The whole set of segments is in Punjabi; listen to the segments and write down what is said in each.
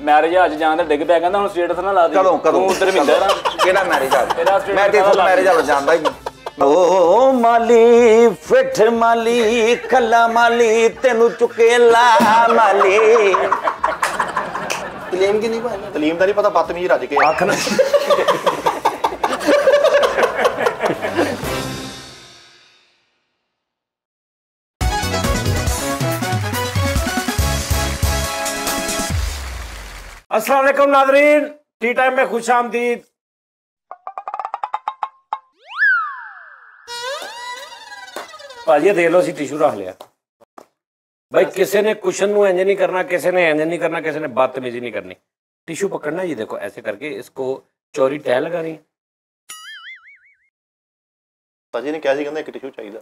ਮੈਰਿਜ ਅੱਜ ਜਾਣ ਦਾ ਡਿੱਗ ਪਿਆ ਕਹਿੰਦਾ ਹੁਣ ਸਟੇਟਸ ਨਾ ਲਾ ਦੇ। ਕਦੋਂ ਕਦੋਂ? ਤੂੰ ਧਰਮਿੰਦਰ ਆ ਕਿਹੜਾ ਮੈਰਿਜ ਆ? ਤੇਰਾ ਸਟੇਟਸ ਮੈਂ ਤੇ ਲੱਗ ਮੈਰਿਜ ਵਾਲਾ ਜਾਣਦਾ ਹੀ। ਓ ਮਾਲੀ ਫਿੱਠ ਮਾਲੀ ਕੱਲਾ ਮਾਲੀ ਤੈਨੂੰ ਚੁਕੇਲਾ ਮਾਲੀ। ਕਲੇਮ ਕਿ ਨਹੀਂ ਭਾਈ ਤਲੀਮ ਦਾ ਨਹੀਂ ਪਤਾ ਬਦਤਮੀਜ਼ ਰੱਜ ਕੇ। ਅੱਖ ਨਾ अस्सलाम वालेकुम नाजरीन टी टाइम में खुश आमदीद ਭਾਜੀ ਇਹ ਦੇਖ ਲਓ ਅਸੀਂ ਟਿਸ਼ੂ ਰੱਖ ਲਿਆ ਭਾਈ ਕਿਸੇ ਨੇ ਕੁਸ਼ਨ ਨੂੰ ਇੰਜ ਨਹੀਂ ਕਰਨਾ ਕਿਸੇ ਨੇ ਇੰਜ नहीं करना किसी ने बदतमीजी नहीं करनी टिश्यू पकड़ना है, ये देखो ऐसे करके इसको चौरी तह लगानी है ਭਾਜੀ ਨੇ ਕਿਹਾ ਸੀ ਕਹਿੰਦਾ ਇੱਕ ਟਿਸ਼ੂ ਚਾਹੀਦਾ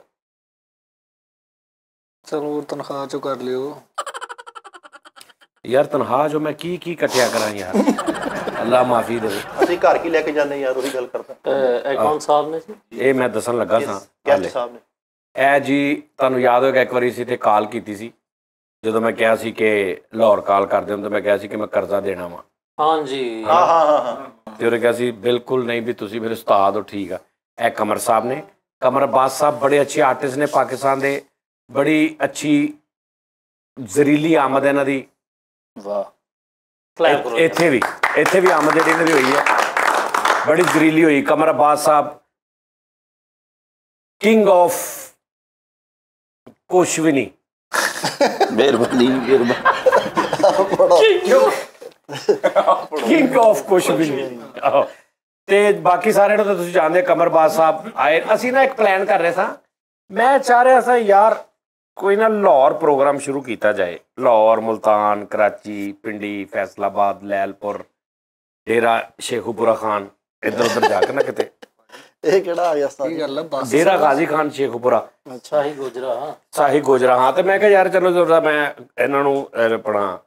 ਚਲੋ ਹੋਰ ਤਨਖਾਹ ਚੋਂ ਕਰ ਲਿਓ ਯਾਰ ਤਨਹਾ ਜੋ ਮੈਂ ਕੀ ਕੀ ਕਟਿਆ ਕਰਾਂ ਯਾਰ? ਅੱਲਾ ਮਾਫੀ ਦੇ। ਅਸੀਂ ਘਰ ਕੀ ਲੈ ਕੇ ਜਾਂਦੇ ਯਾਰ ਉਹੀ ਗੱਲ ਕਰਦਾ। ਇਹ ਕੌਣ ਸਾਹਿਬ ਨੇ ਜੀ? ਇਹ ਮੈਂ ਦੱਸਣ ਲੱਗਾ ਸਾਂ ਗੈਸਟ ਸਾਹਿਬ ਨੇ। ਇਹ ਜੀ ਤੁਹਾਨੂੰ ਯਾਦ ਹੋਏਗਾ ਇੱਕ ਵਾਰੀ ਸੀ ਤੇ ਕਾਲ ਕੀਤੀ ਸੀ। ਜਦੋਂ ਮੈਂ ਕਿਹਾ ਸੀ ਕਿ ਲਾਹੌਰ ਕਾਲ ਕਰਦੇ ਹਾਂ ਮੈਂ ਕਿਹਾ ਸੀ ਕਿ ਮੈਂ ਕਰਜ਼ਾ ਦੇਣਾ ਵਾ। ਹਾਂ ਜੀ। ਹਾਂ ਹਾਂ ਹਾਂ ਤੇ ਉਹਨੇ ਕਿਹਾ ਸੀ ਬਿਲਕੁਲ ਨਹੀਂ ਵੀ ਤੁਸੀਂ ਮੇਰੇ ਉਸਤਾਦ ਹੋ ਠੀਕ ਆ। ਇਹ ਕਮਰ ਸਾਹਿਬ ਨੇ। ਕਮਰ ਅਬਾਸ ਸਾਹਿਬ ਬੜੇ ਅੱਛੇ ਆਰਟਿਸਟ ਨੇ ਪਾਕਿਸਤਾਨ ਦੇ। ਬੜੀ ਅੱਛੀ ਜ਼ਰੀਲੀ ਆਮਦ ਹੈ ਇਹਨਾਂ ਦੀ। ਵਾਹ। ਕਲੈਪ ਕਰੋ ਇੱਥੇ ਵੀ ਇੱਥੇ ਵੀ ਆਮਦ ਜਿਹੜੀ ਇਹਨਾਂ ਦੀ ਹੋਈ ਹੈ। ਬੜੀ ਜ਼ਰੀਲੀ ਹੋਈ। ਕਮਰ ਅਬਾਸ ਸਾਹਿਬ। ਕਿੰਗ ਆਫ ਕੋਸ਼ਵਨੀ ਮਿਹਰਬਾਨੀ ਮਿਹਰਬਾਨੀ। ਕਿੰਗ ਆਫ ਕੋਸ਼ਵਨੀ ਆਹੋ। ਤੇ ਬਾਕੀ ਸਾਰਿਆਂ ਨੂੰ ਤਾਂ ਤੁਸੀਂ ਜਾਣਦੇ ਹੋ, ਕਮਰਬਾਜ਼ ਸਾਹਿਬ ਆਏ। ਅਸੀਂ ਨਾ ਇੱਕ ਪਲਾਨ ਕਰ ਰਹੇ ਸਾਂ। ਮੈਂ ਚਾਹ ਰਿਹਾ ਸਾਂ ਯਾਰ ਕੋਈ ਨਾ ਲਾਹੌਰ ਪ੍ਰੋਗਰਾਮ ਸ਼ੁਰੂ ਕੀਤਾ ਜਾਏ। ਲਾਹੌਰ ਮੁਲਤਾਨ ਕਰਾਚੀ ਪਿੰਡੀ ਫੈਸਲਾਬਾਦ ਲੈਲਪੁਰ ਡੇਰਾ ਸ਼ੇਖੂਪੁਰਾ ਖਾਨ ਇੱਧਰ ਉੱਧਰ ਜਾ ਕੇ ਨਾ ਕਿਤੇ। ਇਹ ਕਿਹੜਾ ਆ ਗਿਆ ਕੀ ਗੱਲ ਆ? ਬਸ ਡੇਰਾ ਗਾਜ਼ੀ ਖਾਨ ਸ਼ੇਖੂਪੁਰਾ। ਅੱਛਾ ਹੀ ਗੁਜਰਾ। ਸਾਹੀ ਗੋਜਰਾ ਹਾਂ ਤੇ ਮੈਂ ਕਿਹਾ ਯਾਰ ਚਲੋ ਜਰਾ ਮੈਂ ਇਹਨਾਂ ਨੂੰ ਆਪਣਾ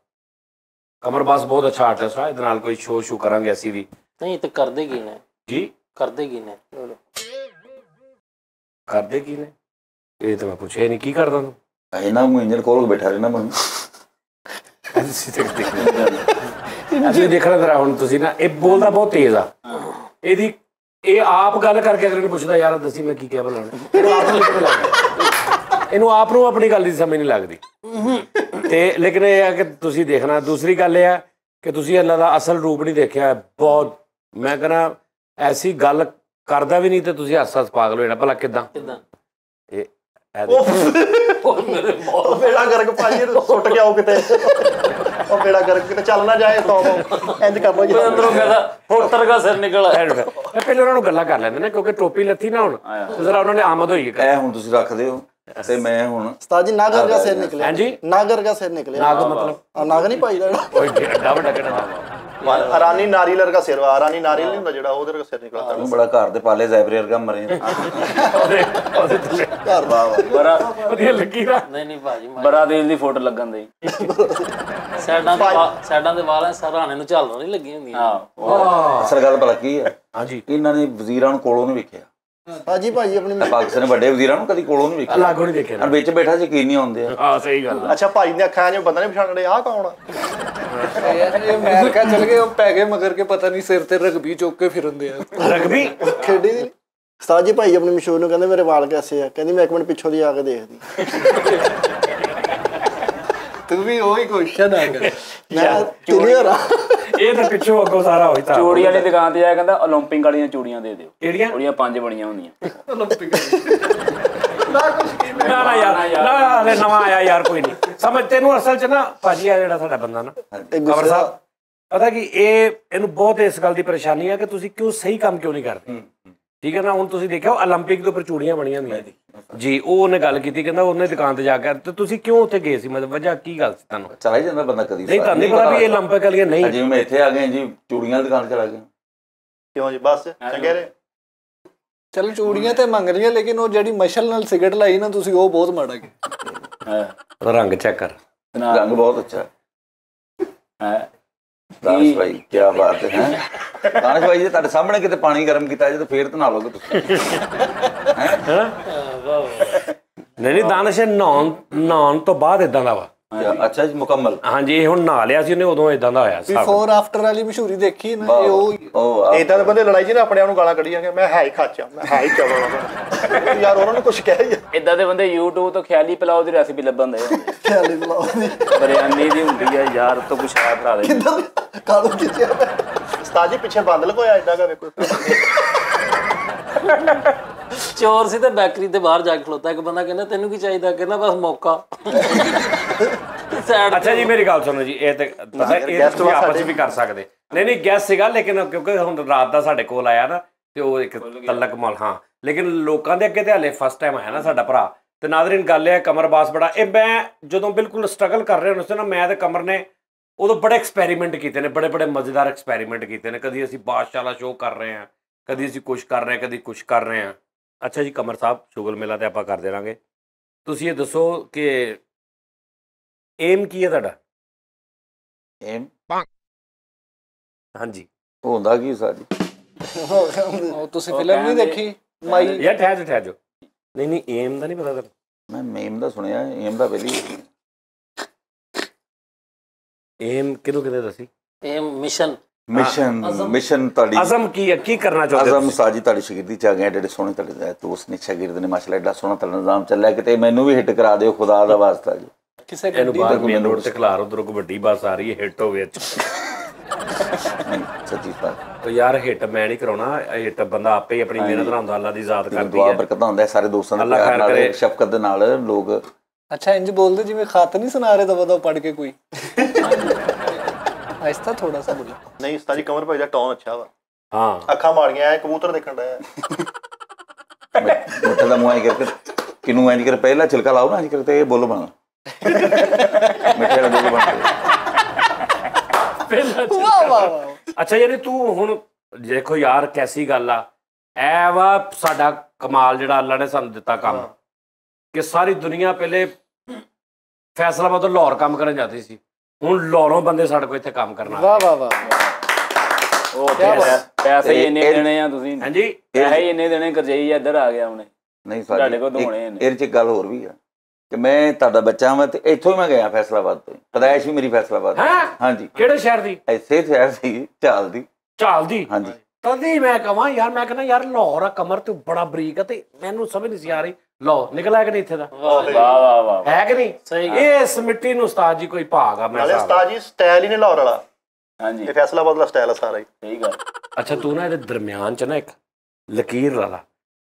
ਕਮਰਬਾਜ਼ ਬਹੁਤ ਅੱਛਾ ਆਰਟਿਸਟ ਹੈ ਇਹਦੇ ਨਾਲ ਕੋਈ ਸ਼ੋਅ ਸ਼ੂ ਕਰਾਂਗੇ ਅਸੀਂ ਵੀ। ਨਹੀਂ ਤੇ ਕਰਦੇ ਕੀ ਨੇ? ਜੀ? ਕਰਦੇ ਕੀ ਨੇ? ਕਰਦੇ ਕੀ ਨੇ? ਇਹ ਤਾਂ ਮੈਂ ਪੁੱਛਿਆ ਨਹੀਂ ਕੀ ਕਰਦਾ ਤੂੰ? ਇਹਨਾਂ ਨੂੰ ਇੰਜਨ ਕੋਲ ਬੈਠਾ ਰਹਿਣਾ ਮੈਂ। ਅਸੀਂ ਤੇ ਦੇਖਣਾ ਅਸੀਂ ਦੇਖਣਾ ਜ਼ਰਾ ਹੁਣ ਤੁਸੀਂ ਨਾ ਇਹ ਬੋਲਦਾ ਬਹੁਤ ਤੇਜ਼ ਆ। ਇਹਦੀ ਇਹ ਆਪ ਗੱਲ ਕਰਕੇ ਅਗਲੇ ਨੂੰ ਪੁੱਛਦਾ ਯਾਰ ਦੱਸੀ ਮੈਂ ਕੀ ਕਿਹਾ ਬਲਾਉਣਾ ਇਹਨੂੰ ਆਪ ਨੂੰ ਆਪਣੀ ਗੱਲ ਦੀ ਸਮਝ ਨਹੀਂ ਲੱਗਦੀ। ਤੇ ਲੇਕਿਨ ਇਹ ਆ ਕਿ ਤੁਸੀਂ ਦੇਖਣਾ ਦੂਸਰੀ ਗੱਲ ਇਹ ਆ ਕਿ ਤੁਸੀਂ ਅੱਲਾ ਦਾ ਅਸਲ ਰੂਪ ਨਹੀਂ ਦੇਖਿਆ ਬਹੁਤ ਮੈਂ ਕਹਿੰਦਾ ਐਸੀ ਗੱਲ ਕਰਦਾ ਵੀ ਨਹੀਂ ਤੇ ਤੁਸੀਂ ਹੱਸ ਹੱਸ ਪਾਗਲ ਹੋ ਜਾਣਾ ਭਲਾ ਕਿਦਾਂ? ਕਿਦਾਂ? ਇਹ। ਉਹ ਮੇਰੇ ਮੌਤ ਬੇੜਾ ਗਰਕ ਭਾਜੀ ਸੁੱਟ ਗਿਆ ਉਹ ਕਿਤੇ। ਉਹ ਬੇੜਾ ਗਰਕ ਕਿਤੇ ਚੱਲ ਨਾ ਜਾਏ ਸੌ ਇੰਜ ਕਰ ਲੋ ਜੀ। ਅੰਦਰੋਂ ਕਹਿੰਦਾ ਫੁੱਟਰ ਦਾ ਸਿਰ ਨਿਕਲ ਆਇਆ। ਇਹ ਪਹਿਲੇ ਉਹਨਾਂ ਨੂੰ ਗੱਲਾਂ ਕਰ ਲੈਂਦੇ ਨੇ ਕਿਉਂਕਿ ਟੋਪੀ ਲੱਥੀ ਨਾ ਹੁਣ ਤੇ ਜ਼ਰਾ ਉਹਨਾਂ ਨੇ ਆਮਦ ਹੋਈ ਹੈ ਇਹ ਹੁਣ ਤੁਸੀਂ ਰੱਖਦੇ ਹੋ ਤੇ ਮੈਂ ਹੁਣ ਉਸਤਾਦ ਜੀ ਨਾਗਰ ਦਾ ਸਿਰ ਨਿਕਲਿਆ। ਹਾਂਜੀ ਨਾਗਰ ਦਾ ਸਿਰ ਨਿਕਲਿਆ। ਨਾਗ ਮਤਲਬ? ਆ ਨਾਗ ਨਹੀਂ ਪਾਈ ਦਾ ਕੋਈ ਅੱਡਾ ਵੱਡਾ ਕਿਹੜਾ ਅਰਾਨੀ ਨਾਰੀਲਰ ਦਾ ਸਿਰ ਵਾ ਅਰਾਨੀ ਨਾਰੀਲ ਨਹੀਂ ਹੁੰਦਾ ਜਿਹੜਾ ਉਹਦੇ ਦਾ ਸਿਰ ਨਿਕਲਦਾ। ਤੂੰ ਬੜਾ ਘਰ ਦੇ ਪਾਲੇ ਜ਼ੈਬਰੇ ਵਰਗਾ ਮਰੇ। ਉਹਦੇ ਉਹਦੇ ਥੱਲੇ। ਘਰ ਦਾ ਬੜਾ ਵਧੀਆ ਲੱਗੀ ਨਾ। ਨਹੀਂ ਨਹੀਂ ਭਾਜੀ ਮੈਂ ਬੜਾ ਦਿਲ ਦੀ ਫੋਟੋ ਲੱਗਣ ਦੀ ਸਾਈਡਾਂ ਦੇ ਸਾਈਡਾਂ ਦੇ ਵਾਲਾਂ ਸਰਾਣੇ ਨੂੰ ਝਾਲਣ ਨਹੀਂ ਲੱਗੀਆਂ ਹੁੰਦੀਆਂ। ਹਾਂ ਅਸਲ ਗੱਲ ਭਲਾ ਕੀ ਹੈ? ਹਾਂਜੀ। ਇਹਨਾਂ ਨੇ ਵਜ਼ੀਰਾਂ ਨੂੰ ਕੋਲੋਂ ਨਹੀਂ ਵੇਖਿਆ। ਹਾਜੀ ਭਾਜੀ ਆਪਣੀ ਪਾਕਿਸਤਾਨ ਦੇ ਵੱਡੇ ਵਜ਼ੀਰਾਂ ਨੂੰ ਕਦੀ ਕੋਲੋਂ ਨਹੀਂ ਵੇਖਿਆ। ਲਾਗੋ ਨਹੀਂ ਦੇਖਿਆ ਔਰ ਵਿੱਚ ਬੈਠਾ ਯਕੀਨ ਨਹੀਂ ਆਉਂਦੇ ਆ। ਹਾਂ ਸਹੀ ਗੱਲ ਆ। ਅੱਛਾ ਭਾਈ ਨੇ ਅੱਖਾਂ 'ਚ ਬੰਦਾ ਨਹੀਂ ਪਛਾਣ ਰਿਹਾ ਆਹ ਕੌਣ ਆ? ਇਹ ਅਮਰੀਕਾ ਚਲ ਗਏ ਉਹ ਪੈ ਗਏ ਮਗਰ ਕੇ ਪਤਾ ਨਹੀਂ ਸਿਰ ਤੇ ਰਗਬੀ ਚੁੱਕ ਕੇ ਫਿਰਦੇ ਆ। ਰਗਬੀ? ਖੇਡੀ ਦੀ ਉਸਤਾਦ ਜੀ ਭਾਈ ਆਪਣੀ ਮਸ਼ਹੂਰ ਨੂੰ ਕਹਿੰਦੇ ਮੇਰੇ ਵਾਲ ਕੈਸੇ ਆ? ਕਹਿੰਦੀ ਮੈਂ ਇੱਕ ਮਿੰਟ ਪਿੱਛੋਂ ਦੀ ਆ ਕੇ ਦੇਖਦੀ। ਤੂੰ ਵੀ ਉਹੀ ਕੁਐਸਚਨ ਆ। ਗਿਆ ਮੈਂ ਕਲੀਅਰ ਆ। ਇਹ ਤਾਂ ਪਿੱਛੋਂ ਅੱਗੋਂ ਸਾਰਾ ਹੋਈ ਤਾਂ ਚੂੜੀ ਵਾਲੀ ਦੁਕਾਨ ਤੇ ਜਾ ਕੇ ਕਹਿੰਦਾ 올림픽 ਵਾਲੀਆਂ ਚੂੜੀਆਂ ਦੇ ਦਿਓ ਕਿਹੜੀਆਂ ਉਹਦੀਆਂ ਪੰਜ ਬਣੀਆਂ ਹੁੰਦੀਆਂ ਨਾ ਨਾ ਯਾਰ ਨਾ ਹਲੇ ਨਵਾਂ ਆਇਆ ਯਾਰ ਕੋਈ ਨਹੀਂ ਸਮਝ ਤੈਨੂੰ ਅਸਲ ਚ ਨਾ ਭਾਜੀ ਆ ਜਿਹੜਾ ਸਾਡਾ ਬੰਦਾ ਨਾ ਇਹ ਕਮਰ ਗੁੱਸਾ ਸਾਹਿਬ ਪਤਾ ਕੀ ਇਹ ਇਹਨੂੰ ਬਹੁਤ ਇਸ ਗੱਲ ਦੀ ਪਰੇਸ਼ਾਨੀ ਹੈ ਕਿ ਤੁਸੀਂ ਕਿਉਂ ਸਹੀ ਕੰਮ ਕਿਉਂ ਨਹੀਂ ਕਰਦੇ ਠੀਕ ਹੈ ਨਾ ਹੁਣ ਤੁਸੀਂ ਦੇਖਿਆ ਉਹ 올림픽 ਦੇ ਉੱਪਰ ਚੂੜੀਆਂ ਬਣੀਆਂ ਹੁੰਦੀਆਂ ਜੀ ਉਹ ਉਹਨੇ ਗੱਲ ਕੀਤੀ ਕਹਿੰਦਾ ਉਹਨੇ ਦੁਕਾਨ ਤੇ ਜਾ ਕੇ ਤੇ ਤੁਸੀਂ ਕਿਉਂ ਉੱਥੇ ਗਏ ਸੀ ਮਤਲਬ ਵਜ੍ਹਾ ਕੀ ਗੱਲ ਸੀ ਤੁਹਾਨੂੰ ਚਲਾ ਹੀ ਜਾਂਦਾ ਬੰਦਾ ਕਦੀ ਨਹੀਂ ਤੁਹਾਨੂੰ ਨਹੀਂ ਪਤਾ ਵੀ ਇਹ 올림픽 ਵਾਲੀਆਂ ਨਹੀਂ ਜਿਵੇਂ ਮੈਂ ਇੱਥੇ ਆ ਗਏ ਜੀ ਚੂੜੀਆਂ ਦੀ ਦੁਕਾਨ ਚਲਾ ਗਿਆ ਕਿਉਂ ਜੀ ਬਸ ਚੰਗੇ ਰਹੇ ਚਲ ਚੂੜੀਆਂ ਤੇ ਮੰਗ ਰਹੀਆਂ ਲੇਕਿਨ ਉਹ ਜਿਹੜੀ ਮਸ਼ਲ ਨਾਲ ਸਿਗਰਟ ਲਾਈ ਨਾ ਤੁਸੀਂ ਉਹ ਬਹੁਤ ਮਾੜਾ ਕੀਤਾ ਹੈ ਰੰਗ ਚੈੱਕ ਕਰ ਰੰਗ ਬਹੁਤ ਅੱਛਾ ਹੈ ਦਾਨਿਸ਼ ਭਾਈ ਕੀ ਬਾਤ ਹੈ? ਦਾਨਿਸ਼ ਭਾਈ ਜੀ ਤੁਹਾਡੇ ਸਾਹਮਣੇ ਕਿਤੇ ਪਾਣੀ ਗਰਮ ਕੀਤਾ ਜੇ ਤਾਂ ਫੇਰ ਤਾਂ ਨਾ ਲੋਗੇ ਤੁਸੀਂ। ਨਹੀਂ ਨਹੀਂ ਦਾਨਸ਼ ਨਹਾਉਣ ਨਹਾਉਣ ਤੋਂ ਬਾਅਦ ਇਦਾਂ ਦਾ ਵਾ। ਅੱਛਾ ਜੀ ਮੁਕੰਮਲ। ਹਾਂਜੀ ਇਹ ਹੁਣ ਨਹਾ ਲਿਆ ਸੀ ਉਹਨੇ ਉਦੋਂ ਇਦਾਂ ਦਾ ਹੋਇਆ ਹਿਸਾਬ। ਬਿਫੋਰ ਆਫਟਰ ਵਾਲੀ ਮਸ਼ਹੂਰੀ ਦੇਖੀ ਨਾ ਇਹ ਉਹ ਇਦਾਂ ਦੇ ਬੰਦੇ ਲੜਾਈ 'ਚ ਨਾ ਆਪਣੇ ਆਪ ਨੂੰ ਗਾਲਾਂ ਕੱਢੀ ਜਾਂਗੇ ਮੈਂ ਹੈ ਹੀ ਖਾਚਾ ਮੈਂ ਹੈ ਹੀ ਚਵਲ ਯਾਰ ਉਹਨਾਂ ਨੂੰ ਕੁਝ ਕਹਿ ਹੀ ਇਦਾਂ ਦੇ ਬੰਦੇ YouTube ਤੋਂ ਖਿਆਲੀ ਪਲਾਓ ਦੀ ਰੈਸਿਪੀ ਲੱਭਣ ਦੇ। ਖਿਆਲੀ ਬੁਲਾਓ ਦੀ। ਬਰਿਆਨੀ ਦੀ ਹੁੰਦੀ ਆ ਯਾਰ ਤੋਂ ਕੁਛ ਆ ਭਰਾ ਦੇ। ਕਾਦੋਂ ਖਿੱਚਿਆ? ਉਸਤਾਦ ਜੀ ਪਿੱਛੇ ਬੰਦ ਲਗੋਇਆ ਇਦਾਂ ਦਾ ਵੇਖੋ ਚੋਰ ਸੀ ਤੇ ਬੈਕਰੀ ਦੇ ਬਾਹਰ ਜਾ ਕੇ ਖਲੋਤਾ ਇੱਕ ਬੰਦਾ ਕਹਿੰਦਾ ਤੈਨੂੰ ਕੀ ਚਾਹੀਦਾ? ਕਹਿੰਦਾ ਬਸ ਮੌਕਾ। ਅੱਛਾ ਜੀ ਮੇਰੀ ਗੱਲ ਸੁਣੋ ਜੀ ਇਹ ਤੇ ਪਤਾ ਇਹ ਤੁਸੀਂ ਵਾ ਆਪਸ ਵੀ ਕਰ ਸਕਦੇ। ਨਹੀਂ ਨਹੀਂ ਗੈਸ ਸੀਗਾ ਲੇਕਿਨ ਕਿਉਂਕਿ ਹੁਣ ਰਾਤ ਦਾ ਸਾਡੇ ਕੋਲ ਆਇਆ ਨਾ ਤੇ ਉਹ ਇੱਕ ਤਲਕ ਮਲ ਹਾਂ। ਲੇਕਿਨ ਲੋਕਾਂ ਦੇ ਅੱਗੇ ਤੇ ਹਲੇ ਫਸਟ ਟਾਈਮ ਆਇਆ ਨਾ ਸਾਡਾ ਭਰਾ। ਤੇ ਨਾਜ਼ਰੀਨ ਗੱਲ ਇਹ ਹੈ ਕਮਰ ਬਾਸ ਬੜਾ ਇਹ ਮੈਂ ਜਦੋਂ ਬਿਲਕੁਲ ਸਟਰਗਲ ਕਰ ਰਹੇ ਹੁੰਦੇ ਸੀ ਨਾ ਮੈਂ ਤੇ ਕਮਰ ਨੇ ਉਦੋਂ ਬੜੇ ਐਕਸਪੈਰੀਮੈਂਟ ਕੀਤੇ ਨੇ ਬੜੇ ਬੜੇ ਮਜ਼ੇਦਾਰ ਐਕਸਪੈਰੀਮੈਂਟ ਕੀਤੇ ਨੇ। ਕਦੀ ਅਸੀਂ ਬਾਦਸ਼ਾਹ ਸ਼ੋਅ ਕਰ ਰਹੇ ਹਾਂ ਕਦੀ ਅਸੀਂ ਕੁਝ ਕਰ ਰਹੇ ਹਾਂ ਕਦੀ ਕੁਝ ਕਰ ਰਹੇ ਹਾਂ। ਅੱਛਾ ਜੀ ਕਮਰ ਸਾਹਿਬ ਸ਼ੁਗਲ ਮੇਲਾ ਤੇ ਆਪਾਂ ਕਰ ਦੇਵਾਂਗੇ। ਤੁਸੀਂ ਇਹ ਦੱਸੋ ਕਿ ਏਮ ਕੀ ਹੈ ਤੁਹਾਡਾ? ਇਹ ਹਾਂਜੀ। ਹੁੰਦਾ ਕੀ ਸਾਡੀ? ਉਹ ਤੁਸੀਂ ਫਿਲਮ ਨਹੀਂ ਦੇਖੀ? ਮਾਈ ਯਾਰ ਠਹਿਰ ਜਾ ਠਹਿਰ ਜਾ ਨਹੀਂ ਨਹੀਂ ਏਮ ਦਾ ਨਹੀਂ ਪਤਾ ਤੈਨੂੰ। ਮੈਂ ਮੇਮ ਦਾ ਸੁਣਿਆ ਏਮ ਦਾ ਪਹਿਲੀ ਏਮ ਕਿਹਨੂੰ ਕਿਹਦੇ ਦੱਸੀ? ਇਹ ਮਿਸ਼ਨ ਮਿਸ਼ਨ ਮਿਸ਼ਨ ਤੁਹਾਡੀ ਅਜ਼ਮ ਕੀ ਹੈ? ਕੀ ਕਰਨਾ ਚਾਹੁੰਦੇ ਤੁਸੀਂ? ਸਾਜੀ ਤੁਹਾਡੀ ਸ਼ਾਗਿਰਦੀ ਚ ਆ ਗਏ ਜਿਹੜੇ ਸੋਹਣੇ ਤੁਹਾਡੇ ਦਾ ਦੋਸਤ ਨੇ ਸ਼ਾਗਿਰਦ ਨੇ ਮਾਸ਼ਾਅੱਲਾ ਐਡਾ ਸੋਹਣਾ ਤੁਹਾਡਾ ਨਿਜ਼ਾਮ ਚੱਲਿਆ ਕਿਤੇ ਮੈਨੂੰ ਵੀ ਹਿੱਟ ਕਰਾ ਦਿਓ ਖੁਦਾ ਦਾ ਵਾਸਤਾ ਜੀ। ਕਿਸੇ ਗੱਡੀ ਦੇਖੋ ਮੇਨ ਰੋਡ ਤੇ ਖਲਾਰ ਉਧਰੋਂ ਕੋ ਵੱਡੀ ਬੱਸ ਆ ਰਹੀ ਹੈ ਹਿੱਟ ਹੋਵੇ ਚ ਨਹੀਂ, ਸੱਚੀ ਬਾਤ ਤੋ ਯਾਰ ਹਿੱਟ ਮੈਂ ਨਹੀਂ ਕਰਾਉਣਾ ਹਿੱਟ ਬੰਦਾ ਆਪੇ ਹੀ ਆਪਣੀ ਮਿਹਨਤ ਨਾਲ ਹੁੰਦਾ ਅੱਲਾ ਦੀ ਜ਼ਾਤ ਕਰਦੀ ਦੁਆ ਹੈ ਬਰਕਤਾਂ ਹੁੰਦਾ ਹੈ ਸਾਰੇ ਦੋਸਤਾਂ ਦੇ ਪਿਆਰ ਨਾਲ। ਸ਼ਫਕਤ ਦੇ ਨਾਲ ਲੋਕ ਅੱਛਾ ਇੰਜ ਬੋਲਦੇ ਜਿਵੇਂ ਖਤ ਨਹੀਂ ਸੁਣਾ ਰਹੇ ਦਵਾ ਦਵਾ ਪੜ ਕੇ ਕੋਈ। ਆਇਸਤਾ ਥੋੜਾ ਸਾ ਬੋਲੋ। ਨਹੀਂ ਉਸਤਾਦ ਜੀ ਕਮਰ ਭਾਈ ਦਾ ਟੌਨ ਅੱਛਾ ਵਾ। ਹਾਂ। ਅੱਖਾਂ ਮਾਰੀਆਂ ਐ ਕਬੂਤਰ ਦੇਖਣ ਦਾ ਮੁੱਠੇ ਦਾ ਮੂੰਹ ਐਂ ਕਰਕੇ ਕਿਨੂੰ ਐਂ ਕਰ ਪਹਿਲਾ ਛਿਲਕਾ ਲਾਓ ਨਾ ਐਂ ਕਰਕੇ ਇਹ ਬੋਲ ਬਣ। ਮਿੱਠੇ ਦਾ ਬੋਲ ਬਣ ਵਾਹ ਵਾਹ ਵਾਹ। ਅੱਛਾ ਯਾਨੀ ਤੂੰ ਹੁਣ ਦੇਖੋ ਯਾਰ ਕੈਸੀ ਗੱਲ ਆ। ਐ ਵਾ ਸਾਡਾ ਕਮਾਲ ਜਿਹੜਾ ਅੱਲਾ ਨੇ ਸਾਨੂੰ ਦਿੱਤਾ ਕੰਮ। ਕਿ ਸਾਰੀ ਦੁਨੀਆ ਪਹਿਲੇ ਫੈਸਲਾਬਾਦ ਤੋਂ ਲਾਹੌਰ ਕੰਮ ਕਰਨ ਜਾਂਦੀ ਸੀ। ਹੁਣ ਲਾਹੌਰੋਂ ਬੰਦੇ ਸਾਡੇ ਕੋਲ ਇੱਥੇ ਕੰਮ ਕਰਨ ਆ ਵਾਹ ਵਾਹ ਵਾਹ ਉਹ ਪੈਸੇ ਹੀ ਇੰਨੇ ਦੇਣੇ ਆ ਤੁਸੀਂ। ਹਾਂਜੀ? ਪੈਸੇ ਹੀ ਇੰਨੇ ਦੇਣੇ ਕਰਜਈ ਇੱਧਰ ਆ ਗਿਆ ਉਹਨੇ ਨਹੀਂ ਤੁਹਾਡੇ ਕੋਲ ਸਾਡੀ ਧੋਣੇ ਨੇ। ਇਹਦੇ ਚ ਇੱਕ ਗੱਲ ਹੋਰ ਵੀ ਆ ਕਿ ਮੈਂ ਤੁਹਾਡਾ ਬੱਚਾ ਹਾਂ ਤੇ ਇੱਥੋਂ ਹੀ ਮੈਂ ਗਿਆ ਫੈਸਲਾਬਾਦ ਤੋਂ ਹੀ। ਪੈਦਾਇਸ਼ ਵੀ ਮੇਰੀ ਫੈਸਲਾਬਾਦ। ਹੈਂ? ਹਾਂਜੀ। ਕਿਹੜੇ ਸ਼ਹਿਰ ਦੀ? ਐਸੇ ਸ਼ਹਿਰ ਸੀ ਚਾਲ ਦੀ। ਚਾਲ ਦੀ? ਹਾਂਜੀ। ਤਦੀ ਮੈਂ ਕਹਾਂ ਯਾਰ ਮੈਂ ਕਹਿੰਦਾ ਯਾਰ ਲਾਹੌਰ ਆ ਕਮਰ ਤੇ ਬੜਾ ਬਰੀਕ ਆ ਤੇ ਮੈਨੂੰ ਸਮਝ ਨਹੀਂ ਸੀ ਆ ਰਹੀ। ਲਓ ਨਿਕਲ ਆਇਆ ਕਿ ਨਹੀਂ ਇੱਥੇ ਦਾ? ਵਾਹ ਵਾਹ ਵਾਹ ਹੈ ਕਿ ਨਹੀਂ? ਸਹੀ ਇਹ ਇਸ ਮਿੱਟੀ ਨੂੰ ਉਸਤਾਦ ਜੀ ਕੋਈ ਭਾਗ ਆ ਮੈਂ ਨਾਲੇ ਉਸਤਾਦ ਜੀ ਸਟਾਈਲ ਹੀ ਨੇ ਲਾਹੌਰ ਵਾਲਾ। ਹਾਂਜੀ। ਇਹ ਫੈਸਲਾਬਾਦ ਦਾ ਸਟਾਈਲ ਆ ਸਾਰਾ ਹੀ। ਸਹੀ ਗੱਲ। ਅੱਛਾ ਤੂੰ ਨਾ ਇਹਦੇ ਦਰਮਿਆਨ ਚ ਨਾ ਇੱਕ ਲਕੀਰ ਲਾ ਲਾ।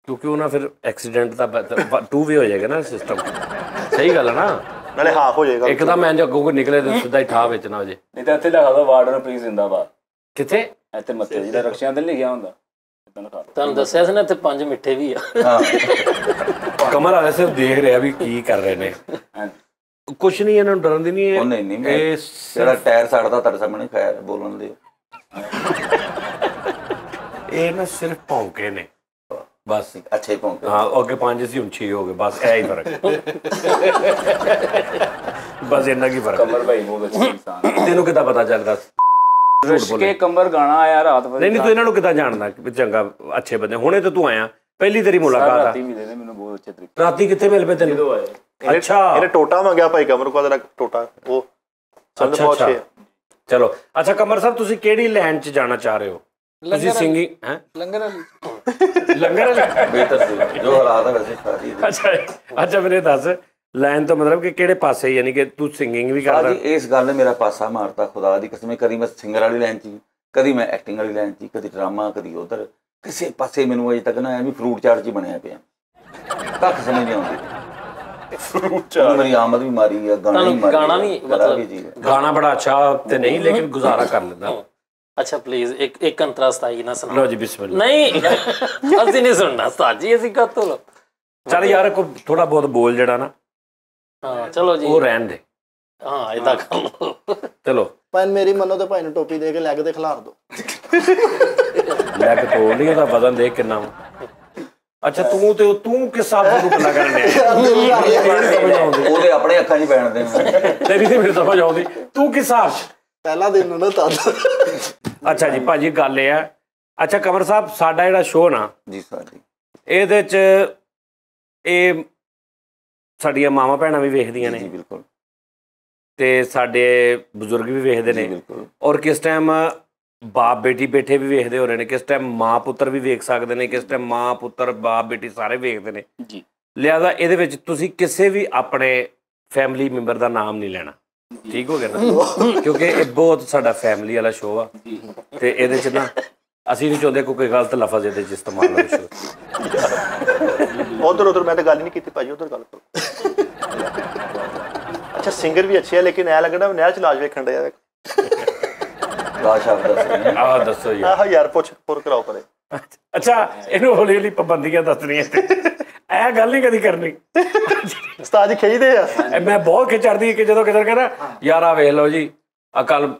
ਕਿਉਂਕਿ ਉਹ ਨਾ ਫਿਰ ਐਕਸੀਡੈਂਟ ਦਾ ਟੂ ਵੇ ਹੋ ਜਾਏਗਾ ਨਾ ਸਿਸਟਮ ਸਹੀ ਗੱਲ ਹੈ ਨਾ? ਨਾਲੇ ਹਾਫ ਹੋ ਜਾਏਗਾ। ਇੱਕਦਮ ਮੈਂ ਜੇ ਅੱਗੋਂ ਕੋਈ ਨਿਕਲੇ ਤੇ ਸਿੱਧਾ ਹੀ ਠਾ ਵਿੱਚ ਨਾ ਹੋ ਜੇ। ਨਹੀਂ ਤਾਂ ਇੱਥੇ ਲਿਖਾ ਦੋ ਵਾਰਡਨ ਪਲੀਜ਼ ਜ਼ਿੰਦਾਬਾਦ। ਕਿੱਥੇ? ਇੱਥੇ ਮੱਥੇ ਜਿਹੜਾ ਰਕਸ਼ਿਆਂ ਤੇ ਲਿਖਿਆ ਹੁੰਦਾ। ਤੁਹਾਨੂੰ ਦੱਸਿਆ ਸੀ ਨਾ ਇੱਥੇ ਪੰਜ ਮਿੱਠੇ ਵੀ ਆ। ਹਾਂ। ਕਮਰ ਵਾਲੇ ਸਿਰਫ ਦੇਖ ਰਿਹਾ ਵੀ ਕੀ ਕਰ ਰਹੇ ਨੇ। ਕੁਛ ਨਹੀਂ ਇਹਨਾਂ ਨੂੰ ਡਰਨ ਦੀ ਨਹੀਂ ਉਹ ਨਹੀਂ ਨਹੀਂ ਮੈਂ ਇਹ ਜਿਹੜਾ ਟਾਇਰ ਸੜਦਾ ਤੁਹਾਡੇ ਸਾਹਮਣੇ ਖੈਰ ਬੋਲਣ ਦੇ। ਇਹ ਨਾ ਸਿਰਫ ਭੌਂਕੇ ਨੇ। ਬਸ ਅੱਛੇ ਪੌਂਕੇ ਹਾਂ ਅੱਗੇ ਪੰਜ ਸੀ ਹੁਣ 6 ਹੋ ਗਏ ਬਸ ਇਹ ਹੀ ਫ਼ਰਕ। ਬਸ ਇੰਨਾ ਕੀ ਫ਼ਰਕ। ਕਮਰ ਭਾਈ ਬਹੁਤ ਅੱਛਾ ਇਨਸਾਨ। ਤੈਨੂੰ ਕਿੱਦਾਂ ਪਤਾ ਚੱਲਦਾ? ਰਸ਼ ਕੇ ਕੰਬਰ ਗਾਣਾ ਆਇਆ ਰਾਤ ਵਜੇ ਨਹੀਂ ਨਹੀਂ ਤੂੰ ਇਹਨਾਂ ਨੂੰ ਕਿੱਦਾਂ ਜਾਣਦਾ ਕਿ ਚੰਗਾ ਅੱਛੇ ਬੰਦੇ? ਹੁਣੇ ਤਾਂ ਤੂੰ ਆਇਆ। ਪਹਿਲੀ ਤੇਰੀ ਮੁਲਾਕਾਤ ਆ। ਰਾਤੀ ਦੇ ਦੇ ਮੈਨੂੰ ਬਹੁਤ ਅੱਛੇ ਤਰੀਕੇ ਰਾਤੀ ਕਿੱਥੇ ਮਿਲ ਪਏ ਤੈਨੂੰ? ਜਦੋਂ ਆਏ। ਅੱਛਾ। ਇਹਨੇ ਟੋਟਾ ਮੰਗਿਆ ਭਾਈ ਕਮਰ ਕੋਲ ਦਾ ਟੋਟਾ। ਉਹ ਸਾਨੂੰ ਅੱਛਾ, ਬਹੁਤ ਅੱਛਾ। ਚਲੋ। ਅੱਛਾ ਕਮਰ ਸਾਹਿਬ ਤੁਸੀਂ ਕਿਹੜੀ ਲਾਈਨ 'ਚ ਜਾਣਾ ਚਾਹ ਰਹੇ ਹੋ? ਤੁਸੀਂ ਸਿੰਗਿੰਗ ਹੈ? ਲੰਗਰ ਵਾਲੀ। ਲੰਗਰ ਵਾਲੀ? ਬਿਹਤਰ ਸੀ ਜੋ ਹਾਲਾਤ ਹੈ ਵੈਸੇ ਸਾਰੀ ਦੇ। ਅੱਛਾ ਅੱਛਾ ਮੇਰੇ ਦੱਸ। ਲਾਈਨ ਤੋਂ ਮਤਲਬ ਕਿ ਕਿਹੜੇ ਪਾਸੇ ਯਾਨੀ ਕਿ ਤੂੰ ਸਿੰਗਿੰਗ ਵੀ ਕਰਦਾ? ਸਾਜੀ ਇਸ ਗੱਲ ਨੇ ਮੇਰਾ ਪਾਸਾ ਮਾਰਤਾ ਖੁਦਾ ਦੀ ਕਸਮ। ਕਦੀ ਮੈਂ ਸਿੰਗਰ ਵਾਲੀ ਲਾਈਨ 'ਚ ਸੀ, ਕਦੀ ਮੈਂ ਐਕਟਿੰਗ ਵਾਲੀ ਲਾਈਨ 'ਚ ਸੀ, ਕਦੀ ਡਰਾਮਾ ਕਦੀ ਉਧਰ। ਕਿਸੇ ਪਾਸੇ ਮੈਨੂੰ ਅਜੇ ਤੱਕ ਨਾ ਐਵੇਂ ਫਰੂਟ ਚਾਟ 'ਚ ਹੀ ਬਣਿਆ ਪਿਆ। ਕੱਖ ਸਮਝ ਨਹੀਂ ਆਉਂਦੀ। ਫਰੂਟ ਚਾਟ ਮੇਰੀ ਆਮਦ ਵੀ ਮਾਰੀ ਆ ਗਾਣਾ ਵੀ ਮਾਰੀ ਗਾਣਾ ਵੀ ਮਤਲਬ- ਜੀ ਗਾਣਾ ਬੜਾ ਅੱਛਾ ਤੇ ਨਹੀਂ ਲੇਕਿਨ ਗੁਜ਼ਾਰਾ ਕਰ ਲੈਂਦਾ। ਅੱਛਾ ਪਲੀਜ਼ ਇੱਕ ਇੱਕ ਅੰਤਰਾ ਸਤਾਈ ਨਾ ਸੁਣਾਓ। ਲੋ ਜੀ ਬਿਸਮਿਲ੍ਲਾ। ਨਹੀਂ ਅਸੀਂ ਨਹੀਂ ਸੁਣਨਾ ਸਾਜੀ ਅਸੀਂ ਕਾਤੋਂ ਚੱਲ ਯਾਰ ਕੋ ਥੋੜਾ ਬਹੁਤ ਬੋਲ ਜਿਹੜਾ ਨਾ। ਹਾਂ ਚਲੋ ਜੀ। ਉਹ ਰਹਿਣ ਦੇ। ਹਾਂ ਇਦਾਂ ਕਰ ਲਓ ਚਲੋ। ਪਰ ਮੇਰੀ ਮੰਨੋ ਤੇ ਭਾਈ ਨੂੰ ਟੋਪੀ ਦੇ ਕੇ ਲੈਗ ਤੇ ਖਿਲਾਰ ਦੋ। ਲੈ ਕੇ ਤੋੜ ਲਈ ਉਹਦਾ ਵਜ਼ਨ ਦੇਖ ਕਿੰਨਾ ਵਾ। ਅੱਛਾ ਤੂੰ ਤੇ ਤੂੰ ਕਿਸ ਹਿਸਾਬ ਨੂੰ ਗੱਲਾਂ ਕਰਨ ਡਿਆ? ਉਹਦੇ ਆਪਣੇ ਅੱਖਾਂ 'ਚ ਪੈਣ ਦੇ। ਤੇਰੀ ਤੇ ਮੇਰੀ ਸਮਝ ਆਉਂਦੀ। ਤੂੰ ਕਿਸ ਹਿਸਾਬ 'ਚ? ਪਹਿਲਾ ਦਿਨ ਨੂੰ ਨਾ ਤਦ। ਅੱਛਾ ਜੀ ਭਾਜੀ ਗੱਲ ਇਹ ਆ। ਅੱਛਾ ਕਮਰ ਸਾਹਿਬ ਸਾਡਾ ਜਿਹੜਾ ਸ਼ੋਅ ਨਾ ਜੀ ਸਾਜੀ ਇਹਦੇ 'ਚ ਇਹ ਸਾਡੀਆਂ ਮਾਵਾਂ ਭੈਣਾਂ ਵੀ ਵੇਖਦੀਆਂ ਜੀ ਨੇ। ਬਿਲਕੁਲ। ਤੇ ਸਾਡੇ ਬਜ਼ੁਰਗ ਵੀ ਵੇਖਦੇ ਨੇ। ਬਿਲਕੁਲ। ਔਰ ਕਿਸ ਟਾਈਮ ਬਾਪ ਬੇਟੀ ਬੈਠੇ ਵੀ ਵੇਖਦੇ ਹੋ ਰਹੇ ਨੇ ਕਿਸ ਟਾਈਮ ਮਾਂ ਪੁੱਤਰ ਵੀ ਵੇਖ ਸਕਦੇ ਨੇ ਕਿਸ ਟਾਈਮ ਮਾਂ ਪੁੱਤਰ ਬਾਪ ਬੇਟੀ ਸਾਰੇ ਵੇਖਦੇ ਨੇ। ਜੀ। ਲਿਆਦਾ ਇਹਦੇ ਵਿੱਚ ਤੁਸੀਂ ਕਿਸੇ ਵੀ ਆਪਣੇ ਫੈਮਿਲੀ ਮੈਂਬਰ ਦਾ ਨਾਮ ਨਹੀਂ ਲੈਣਾ। ਠੀਕ ਹੋ ਗਿਆ ਨਾ? ਕਿਉਂਕਿ ਇਹ ਬਹੁਤ ਸਾਡਾ ਫੈਮਿਲੀ ਵਾਲਾ ਸ਼ੋਅ ਆ। ਤੇ ਇਹਦੇ ਚ ਨਾ ਅਸੀਂ ਨਹੀਂ ਚਾਹੁੰਦੇ ਕੋਈ ਕੋਈ ਗਲਤ ਲਫ਼ਜ਼ ਇਹਦੇ ਚ ਇਸਤੇਮਾਲ ਹੋਵੇ। ਉਧਰ ਉਧਰ ਮੈਂ ਤਾਂ ਗੱਲ ਹੀ ਨਹੀਂ ਕੀਤੀ ਭਾਜੀ ਉਧਰ ਗੱਲ ਕਰੋ। ਅੱਛਾ ਸਿੰਗਰ ਵੀ ਅੱਛੇ ਆ ਲੇਕਿਨ ਐ ਲੱਗਦਾ ਵੀ ਨਹਿਰ ਚ ਲਾਜ ਵੇਖਣ ਡਿਆ ਰਹੇ ਨੇ। ਆਹ ਦੱਸੋ ਜੀ। ਆਹ ਯਾਰ ਪੁੱਛ ਪੁਰ ਕਰਾਓ ਪਰੇ। ਅੱਛਾ ਇਹਨੂੰ ਹੌਲੀ ਹੌਲੀ ਪਾਬੰਦੀਆਂ ਦੱਸਣੀਆਂ ਤੇ ਇਹ ਗੱਲ ਨਹੀਂ ਕਦੀ ਕਰਨੀ। ਉਸਤਾਦ ਜੀ ਖਿੱਚਦੇ ਆ। ਮੈਂ ਬਹੁਤ ਖਿਚੜਦੀ ਕਿ ਜਦੋਂ ਕਿਧਰ ਕਹਿੰਦਾ ਯਾਰ ਆ ਵੇਖ ਲਓ ਜੀ ਅਕਲ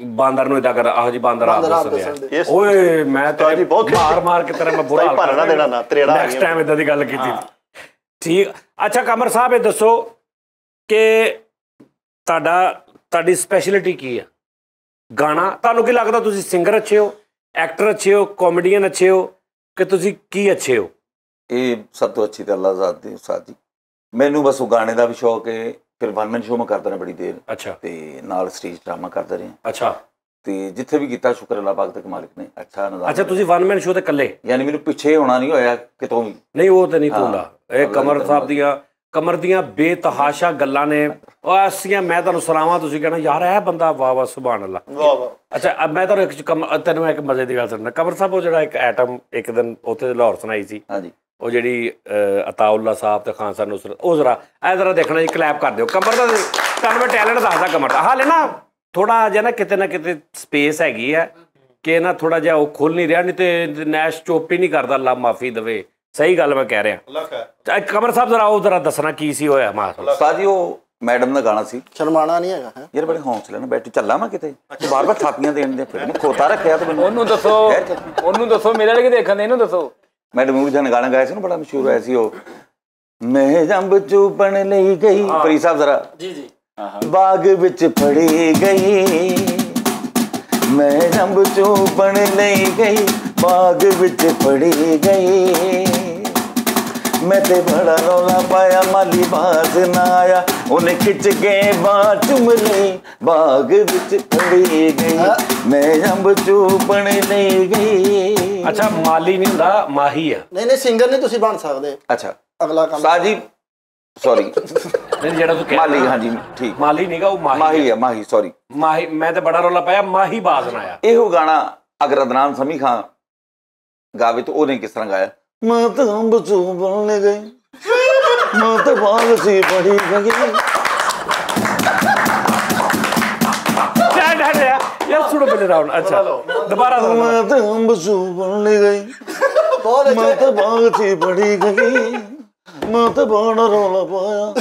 ਬਾਂਦਰ ਨੂੰ ਇਦਾਂ ਕਰ ਆਹੋ ਜੀ ਬਾਂਦਰ ਆਪ ਦੱਸਦੇ ਓਏ ਮੈਂ ਤਾਂ ਜੀ ਤੇ ਬਹੁਤ ਮਾਰ ਮਾਰ ਕੇ ਤੇਰਾ ਮੈਂ ਬੁਰਾ ਭਾਈ ਭਾਣਾ ਨਾ ਦੇਣਾ ਨਾ, ਤਰੇੜਾ ਨੈਕਸਟ। ਟਾਈਮ ਇਦਾਂ ਦੀ ਗੱਲ ਕੀਤੀ ਠੀਕ। ਅੱਛਾ ਕਮਰ ਸਾਹਿਬ ਇਹ ਦੱਸੋ ਕਿ ਤੁਹਾਡਾ ਤੁਹਾਡੀ ਸਪੈਸ਼ਲਿਟੀ ਕੀ ਆ? ਗਾਣਾ ਤੁਹਾਨੂੰ ਕੀ ਲੱਗਦਾ ਤੁਸੀਂ ਸਿੰਗਰ ਅੱਛੇ ਹੋ ਐਕਟਰ ਅੱਛੇ ਹੋ ਕਾਮੇਡੀਅਨ ਅੱਛੇ ਹੋ ਕਿ ਤੁਸੀਂ ਕੀ ਅੱਛੇ ਹੋ? ਇਹ ਸਭ ਤੋਂ ਅੱਛੀ ਤਾਂ ਅੱਲਾਹ ਜ਼ਾਤ ਦੀ ਉਸਤਾਦ ਜੀ। ਮੈਨੂੰ ਬਸ ਉਹ ਗਾਣੇ ਦਾ ਵੀ ਸ਼ੌਕ ਹੈ ਫਿਰ ਵਨ ਮੈਨ ਸ਼ੋਅ ਮੈਂ ਕਰਦਾ ਰਿਹਾ ਬੜੀ ਦੇਰ। ਅੱਛਾ। ਤੇ ਨਾਲ ਸਟੇਜ ਡਰਾਮਾ ਕਰਦਾ ਰਿਹਾ। ਅੱਛਾ। ਤੇ ਜਿੱਥੇ ਵੀ ਕੀਤਾ ਸ਼ੁਕਰ ਅੱਲਾਹ ਪਾਕ ਦੇ ਮਾਲਿਕ ਨੇ ਅੱਛਾ ਨਜ਼ਾਰਾ ਅੱਛਾ ਤੁਸੀਂ ਵਨ ਮੈਨ ਸ਼ੋਅ ਤੇ ਇਕੱਲੇ? ਯਾਨੀ ਮੈਨੂੰ ਪਿੱਛੇ ਹੋਣਾ ਨਹੀਂ ਹੋਇਆ ਕਿਤੋਂ ਵੀ। ਨਹੀਂ ਉਹ ਤੇ ਨਹੀਂ। ਹੁੰਦਾ। ਇਹ ਕਮਰ ਸਾਹਿਬ ਦੀਆਂ ਕਮਰ ਦੀਆਂ ਬੇਤਹਾਸ਼ਾ ਗੱਲਾਂ ਨੇ। ਉਹ ਐਸੀਆਂ ਮੈਂ ਤੁਹਾਨੂੰ ਸੁਣਾਵਾਂ ਤੁਸੀਂ ਕਹਿਣਾ ਯਾਰ ਇਹ ਬੰਦਾ ਵਾਹ ਵਾਹ ਸੁਭਾਨ ਅੱਲਾ। ਵਾਹ ਵਾਹ। ਅੱਛਾ ਅਬ ਮੈਂ ਤੁਹਾਨੂੰ ਇੱਕ ਕਮ- ਤੈਨੂੰ ਇੱਕ ਮਜ਼ੇ ਦੀ ਗੱਲ ਸੁਣਨਾ ਕਮਰ ਸਾਹਿਬ ਉਹ ਜਿਹੜਾ ਇੱਕ ਐਟਮ ਇੱਕ ਦਿਨ ਉੱਥੇ ਲਾਹੌਰ ਸੁਣਾਈ ਸੀ। ਹਾਂਜੀ। ਉਹ ਜਿਹੜੀ ਅਤਾਉੱਲਾ ਸਾਹਿਬ ਤੇ ਖਾਨ ਸਾਹਿਬ ਨੁਸਰਤ ਉਹ ਜ਼ਰਾ ਇਹ ਜ਼ਰਾ ਦੇਖਣਾ ਜੀ ਕਲੈਪ ਕਰ ਦਿਓ। ਕਮਰ ਦਾ ਤੁਹਾਨੂੰ ਮੈਂ ਟੈਲੈਂਟ ਦੱਸਦਾ ਕਮਰ ਦਾ। ਹਾਲੇ ਨਾ ਥੋੜਾ ਜਿਹਾ ਨਾ ਕਿਤੇ ਨਾ ਕਿਤੇ ਸਪੇਸ ਹੈਗੀ ਹੈ ਕਿ ਨਾ ਥੋੜਾ ਜਿਹਾ ਉਹ ਖੁੱਲ ਨਹੀਂ ਰਿਹਾ ਨਹੀਂ ਤੇ ਨੈਸ਼ ਚੁੱਪ ਹੀ ਨਹੀਂ ਕਰਦਾ ਅੱਲਾ ਮਾਫੀ ਦੇਵੇ। ਸਹੀ ਗੱਲ ਮੈਂ ਕਹਿ ਰਿਹਾ। ਕਮਰ ਸਾਹਿਬ ਜ਼ਰਾ ਉਹ ਜ਼ਰਾ ਦੱਸਣਾ ਕੀ ਸੀ ਹੋਇਆ ਮਾਸਾ ਉਸਤਾਦ ਜੀ ਉਹ ਮੈਡਮ ਦਾ ਗਾਣਾ ਸੀ। ਸ਼ਰਮਾਣਾ ਨਹੀਂ ਹੈਗਾ ਹੈ? ਯਾਰ ਬੜੇ ਹੌਸਲੇ ਨਾਲ ਬੈਠੀ ਚੱਲਾਂ ਮੈਂ ਕਿਤੇ? ਤੂੰ ਬਾਰ ਬਾਰ ਥਾਪੀਆਂ ਦੇਣ ਦੇ ਫਿਰ ਖੋਤਾ ਰੱਖਿਆ ਤੇ ਮੈਨੂੰ। ਉਹਨੂੰ ਦੱਸੋ ਉਹਨੂੰ ਦੱਸੋ ਮੇਰੇ ਵਾਲੇ ਕੀ ਦੇਖਣ ਦੇ ਇਹਨੂੰ ਦੱਸੋ। ਮੈਡਮ ਉਹ ਜਨ ਗਾਣਾ ਗਾਇਆ ਸੀ ਨਾ ਬੜਾ ਮਸ਼ਹੂਰ ਹੋਇਆ ਸੀ ਉਹ। ਮੈਂ ਜੰਬ ਚੂਪਣ ਲਈ ਗਈ। ਫਰੀ ਸਾਹਿਬ ਜ਼ਰਾ। ਜੀ ਜੀ। ਬਾਗ ਵਿੱਚ ਫੜੀ ਗਈ। ਮੈਂ ਜੰਬ ਚੂਪਣ ਲਈ ਗਈ। ਬਾਗ ਵਿੱਚ ਫੜੀ ਗਈ। ਮੈਂ ਤੇ ਬੜਾ ਰੌਲਾ ਪਾਇਆ ਮਾਲੀ ਬਾਜ਼ ਨਾ ਆਇਆ। ਉਹਨੇ ਖਿੱਚ ਕੇ ਬਾਹ ਚੁੰਮ ਲਈ ਬਾਗ ਵਿੱਚ ਫੜੀ ਗਈ। ਮੈਂ ਜੰਬ ਚੂਪਣ ਲਈ ਗਈ। ਅੱਛਾ ਮਾਲੀ ਨਹੀਂ ਹੁੰਦਾ ਮਾਹੀ ਆ। ਨਹੀਂ ਨਹੀਂ ਸਿੰਗਰ ਨਹੀਂ ਤੁਸੀਂ ਬਣ ਸਕਦੇ। ਅੱਛਾ। ਅਗਲਾ ਕੰਮ ਸਾਜੀ ਸੌਰੀ ਨਹੀਂ ਜਿਹੜਾ ਤੂੰ ਕਹਿ ਮਾਲੀ ਹਾਂਜੀ ਠੀਕ। ਮਾਲੀ ਨਹੀਂਗਾ ਉਹ ਮਾਹੀ ਮਾਹੀ ਹੈ ਮਾਹੀ ਸੌਰੀ ਮਾਹੀ ਮੈਂ ਤੇ ਬੜਾ ਰੌਲਾ ਪਾਇਆ ਮਾਹੀ ਬਾਜ਼ ਨਾ ਆਇਆ। ਇਹੋ ਗਾਣਾ ਅਗਰ ਅਦਨਾਨ ਸਮੀ ਖਾਨ ਗਾਵੇ ਤਾਂ ਉਹਨੇ ਕਿਸ ਤਰ੍ਹਾਂ ਗਾਇਆ? ਮੈਂ ਤਾਂ ਅੰਬ ਚੋਂ ਬਣਨੇ ਗਈ ਮੈਂ ਤਾਂ ਬਾਗ ਸੀ ਬੜੀ ਗਈ ਡੈਡ ਡੈਡ ਯਾਰ ਸੁਣੋ ਪਹਿਲੇ ਰਾਉਂਡ ਅੱਛਾ ਦੁਬਾਰਾ ਦੁਬਾਰਾ ਮੈਂ ਤਾਂ ਅੰਬ ਚੋਂ ਬਣਨੇ ਗਈ ਬਹੁਤ ਮੈਂ ਅੱਛਾ ਤਾਂ ਬਾਗ ਸੀ ਬੜੀ ਗਈ ਮੈਂ ਤਾਂ ਬੜਾ ਰੌਲਾ ਪਾਇਆ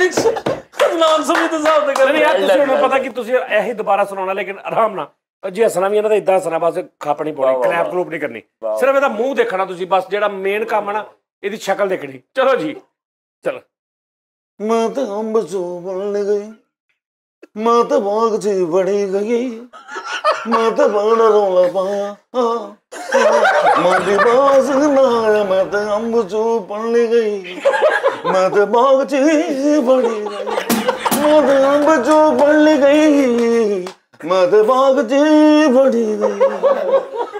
ਸੀ ਸੀ ਨਾਮ ਸਮਝ ਤਾਂ ਸਾਹਬ ਤੇ ਨਹੀਂ ਯਾਰ ਤੁਸੀਂ ਹੁਣ ਪਤਾ ਕਿ ਤੁਸੀਂ ਇਹੀ ਦੁਬਾਰਾ ਸੁਣਾਉਣਾ ਲੇਕਿਨ ਆਰਾਮ ਨਾਲ। ਜੇ ਹੱਸਣਾ ਵੀ ਇਹਨਾਂ ਦਾ ਇਦਾਂ ਹੱਸਣਾ ਬਸ ਖਾਪਣੀ ਪਾਉਣੀ ਕਲੈਪ ਕਲੂਪ ਨਹੀਂ ਕਰਨੀ। ਸਿਰਫ ਇਹਦਾ ਮੂੰਹ ਦੇਖਣਾ ਤੁਸੀਂ ਬਸ ਜਿਹੜਾ ਮੇਨ ਕੰਮ ਹੈ ਨਾ ਇਹਦੀ ਸ਼ਕਲ ਦੇਖਣੀ। ਚਲੋ ਜੀ। ਚਲੋ। ਮੈਂ ਤਾਂ ਅੰਬ ਚੋਂ ਬਣਨ ਗਈ। ਮੈਂ ਤਾਂ ਬਾਗ 'ਚ ਬੜੀ ਗਈ। ਮੈਂ ਤਾਂ ਬੜਾ ਰੌਲਾ ਪਾਇਆ। ਮਾਦੀ ਬਾਸ ਨਾ ਮੈਂ ਤਾਂ ਅੰਬ ਚੋਂ ਬਣਨ ਗਈ। ਮੈਂ ਤਾਂ ਬਾਗ 'ਚ ਬੜੀ ਗਈ। ਮੈਂ ਤਾਂ ਅੰਬ ਚੋਂ ਗਈ। ਮੈਂ ਤਾਂ ਬਾਗ 'ਚ ਬੜੀ ਗਈ।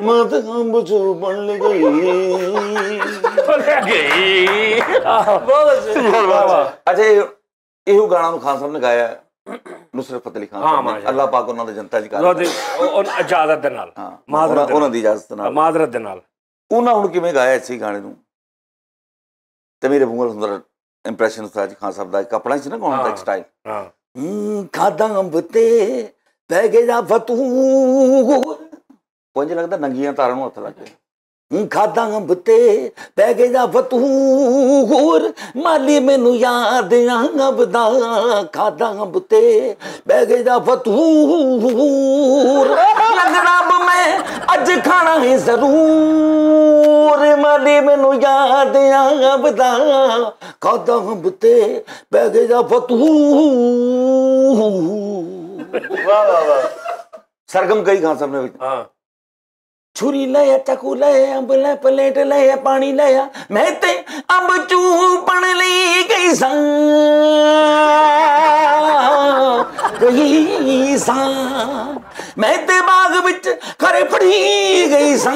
ਮੈਂ ਤਾਂ ਅੰਬ ਚੋਂ ਬਣਨ ਗਈ। ਬੋਲਿਆ ਗਈ। ਬਹੁਤ ਅੱਛੇ। ਅੱਛਾ ਇਹ- ਇਹੋ ਗਾਣਾ ਨੂੰ ਖਾਨ ਸਾਹਿਬ ਨੇ ਗਾਇਆ। ਹੈ। ਨੁਸਰਤ ਫਤਿਹ ਅਲੀ ਖਾਨ ਸਾਹਿਬ। ਅੱਲਾਹ ਪਾਕ ਉਹਨਾਂ ਦੇ ਜਨਤਾ ਜੀ ਕਰ ਉਹ- ਇਜਾਜ਼ਤ ਦੇ ਨਾਲ ਮਾਜ਼ਰਤ ਉਹਨਾਂ- ਦੇ ਇਜਾਜ਼ਤ ਨਾਲ। ਮਾਜ਼ਰਤ ਦੇ ਨਾਲ। ਉਹਨਾਂ ਹੁਣ ਕਿਵੇਂ ਗਾਇਆ ਇਸੇ ਗਾਣੇ ਨੂੰ? ਤੇ ਮੇਰੇ ਮੂੰਹ ਹੁੰਦਾ ਇੰਪ੍ਰੈਸ਼ਨ ਉਸਤਾਦ ਜੀ ਖਾਨ ਸਾਹਿਬ ਦਾ ਹੀ ਸੀ ਨਾ ਗਾਉਣ ਦਾ ਸਟਾਈਲ ਹਾਂ। ਖਾਦਾਂ ਅੰਬ ਤੇ ਪੈ ਫਤੂ ਪੁੰਜ ਲੱਗਦਾ ਨੰਗੀਆਂ ਤਾਰਾਂ ਨੂੰ ਹੱਥ ਲੱਗ ਗਏ ਖਾਦਾਂ ਅੰਬ ਤੇ ਪੈ ਗਏ ਦਾ ਫਤੂਰ। ਮਾਲੀ ਮੈਨੂੰ ਯਾਦ ਅੰਬ ਦਾ ਖਾਦਾਂ ਅੰਬ ਤੇ ਪੈ ਗਏ ਦਾ ਫਤੂਰ। ਲੰਗੜਾ ਬ ਮੈਂ ਅੱਜ ਖਾਣਾ ਹੈ ਜ਼ਰੂਰ। ਮਾਲੀ ਮੈਨੂੰ ਯਾਦ ਆਵਦਾ ਕਦਮ ਤੇ ਪੈ ਗਿਆ ਫਤੂ ਵਾਹ ਵਾਹ ਵਾਹ। ਸਰਗਮ ਕਈ ਖਾਨ ਸਾਹਿਬ ਨੇ ਵਿੱਚ। ਹਾਂ। ਛੁਰੀ ਲਿਆ ਚਾਕੂ ਲਿਆ ਅੰਬ ਲੈ ਪਲੇਟ ਲਿਆ ਪਾਣੀ ਲਿਆ ਮੈਂ ਤੇ ਅੰਬ ਚੂਪਣ ਲਈ ਗਈ ਸਾਂ ਗਈ ਸਾਂ ਮੈਂ ਤੇ ਬਾਗ ਵਿੱਚ ਖਰੇ ਫੜੀ ਗਈ ਸਾਂ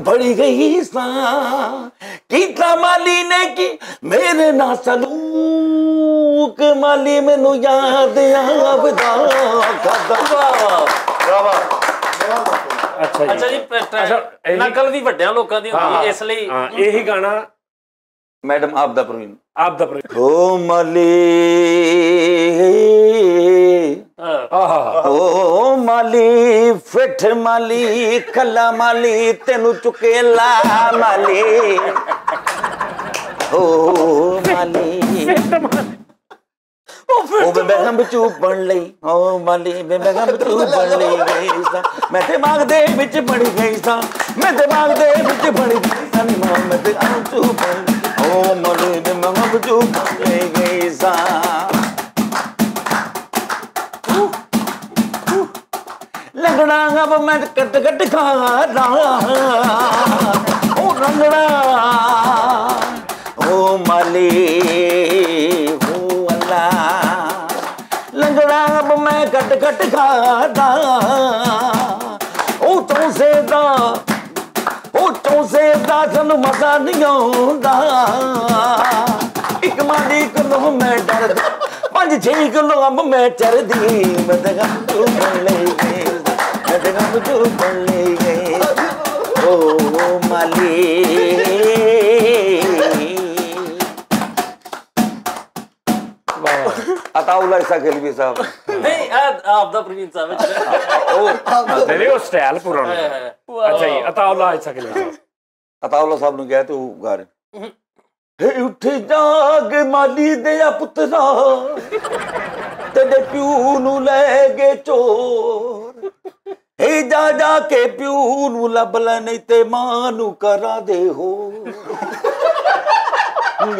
ਫੜੀ ਗਈ ਸਾਂ ਕੀਤਾ ਮਾਲੀ ਨੇ ਕੀ ਮੇਰੇ ਨਾਲ ਸਲੂਕ ਮਾਲੀ ਮੈਨੂੰ ਯਾਦ ਆਵਦਾ ਕਦਮ ਵਾਹ ਵਾਹ ਅੱਛਾ ਜੀ ਅੱਛਾ ਜੀ ਨਕਲ ਵੀ ਵੱਡਿਆਂ ਲੋਕਾਂ ਦੀ ਹੁੰਦੀ ਹੈ ਇਸ ਲਈ। ਹਾਂ ਇਹੀ ਗਾਣਾ ਮੈਡਮ ਆਪ ਦਾ ਪ੍ਰਵੀਨ। ਆਪ ਦਾ ਪ੍ਰੇ- ਓ ਮਾਲੀ ਹਾਂ। ਮਾਲੀ ਫਿੱਠ ਮਾਲੀ ਕੱਲਾ ਮਾਲੀ ਤੈਨੂੰ ਚੁਕੇਲਾ ਮਾਲੀ। ਓ ਮਾਲੀ। ਉਹ ਬੇਬੇ ਹਮ ਚੂਪਣ ਲਈ ਓ ਮਾਲੀ ਬੇਬੇ ਹਮ ਚੂਪਣ ਲਈ ਗਈ ਸਾਂ। ਮੈਂ ਤੇ ਬਾਗ ਦੇ ਵਿੱਚ ਬਣ ਗਈ ਸਾਂ ਮੈਂ ਤੇ ਬਾਗ ਦੇ ਵਿੱਚ ਬਣ ਗਈ ਸਾਂ। ਨੀ ਮਾਂ ਮੈਂ ਤੇ ਹਮ ਚੂਪਣ ਓ ਮਾਲੀ ਬੇਬੇ ਹਮ ਚੂਪਣ ਲਈ ਗਈ ਸਾਂ। ਲੰਗੜਾ ਗਬ ਮੈਂ ਕੱਟ ਕੱਟ ਖਾਦਾ ਉਹ ਰੰਗੜਾ ਓ ਮਾਲੀ ਹੋ ਅੱਲਾ। ਲੰਗੜਾ ਮੈਂ ਕੱਟ ਕੱਟ ਖਾਦਾ। ਉਹ ਤੋਂ ਸੇਦਾ ਉਹ ਤੋਂ ਸੇਦਾ ਸਾਨੂੰ ਮਜ਼ਾ ਨਹੀਂ ਆਉਂਦਾ। ਇੱਕ ਮਾਲੀ ਕੋਲੋਂ ਮੈਂ ਡਰਦਾ, ਪੰਜ ਛੇ ਕਿਲੋ ਅੰਬ ਮੈਂ ਚਰਦੀ। ਮੈਂ ਤੇ ਤੂੰ ਬਣ ਲਈ ਤੂੰ ਬਣ ਲਈ ਗਈ ਓ ਮਾਲੀ। ਅਤਾਉਲਾ ਇਸਾ ਖੇਲਵੀ ਸਾਹਿਬ ਨਹੀਂ ਆਪ ਦਾ ਪ੍ਰਵੀਨ ਸਾਹਿਬ ਵਿੱਚ। ਨਹੀਂ ਨਹੀਂ, ਉਹ ਸਟਾਈਲ ਪੁਰਾਣਾ ਹੈ, ਹੈ। ਅੱਛਾ ਜੀ ਅਤਾਉਲਾ ਅੱਛਾ ਕਿ ਅਤਾਉਲਾ ਸਾਹਿਬ ਨੂੰ ਕਿਹਾ ਤੇ ਉਹ ਗਾ ਰਹੇ ਹੇ ਉੱਠ ਜਾਗ ਮਾਲੀ ਦੇ ਆ ਪੁੱਤਰਾ ਤੇਰੇ ਪਿਓ ਨੂੰ ਲੈ ਗਏ ਚੋਰ। ਹੇ ਜਾ ਜਾ ਕੇ ਪਿਓ ਨੂੰ ਲੱਭ ਲੈ ਨਹੀਂ ਤੇ ਮਾਂ ਨੂੰ ਕਰਾ ਦੇ ਹੋ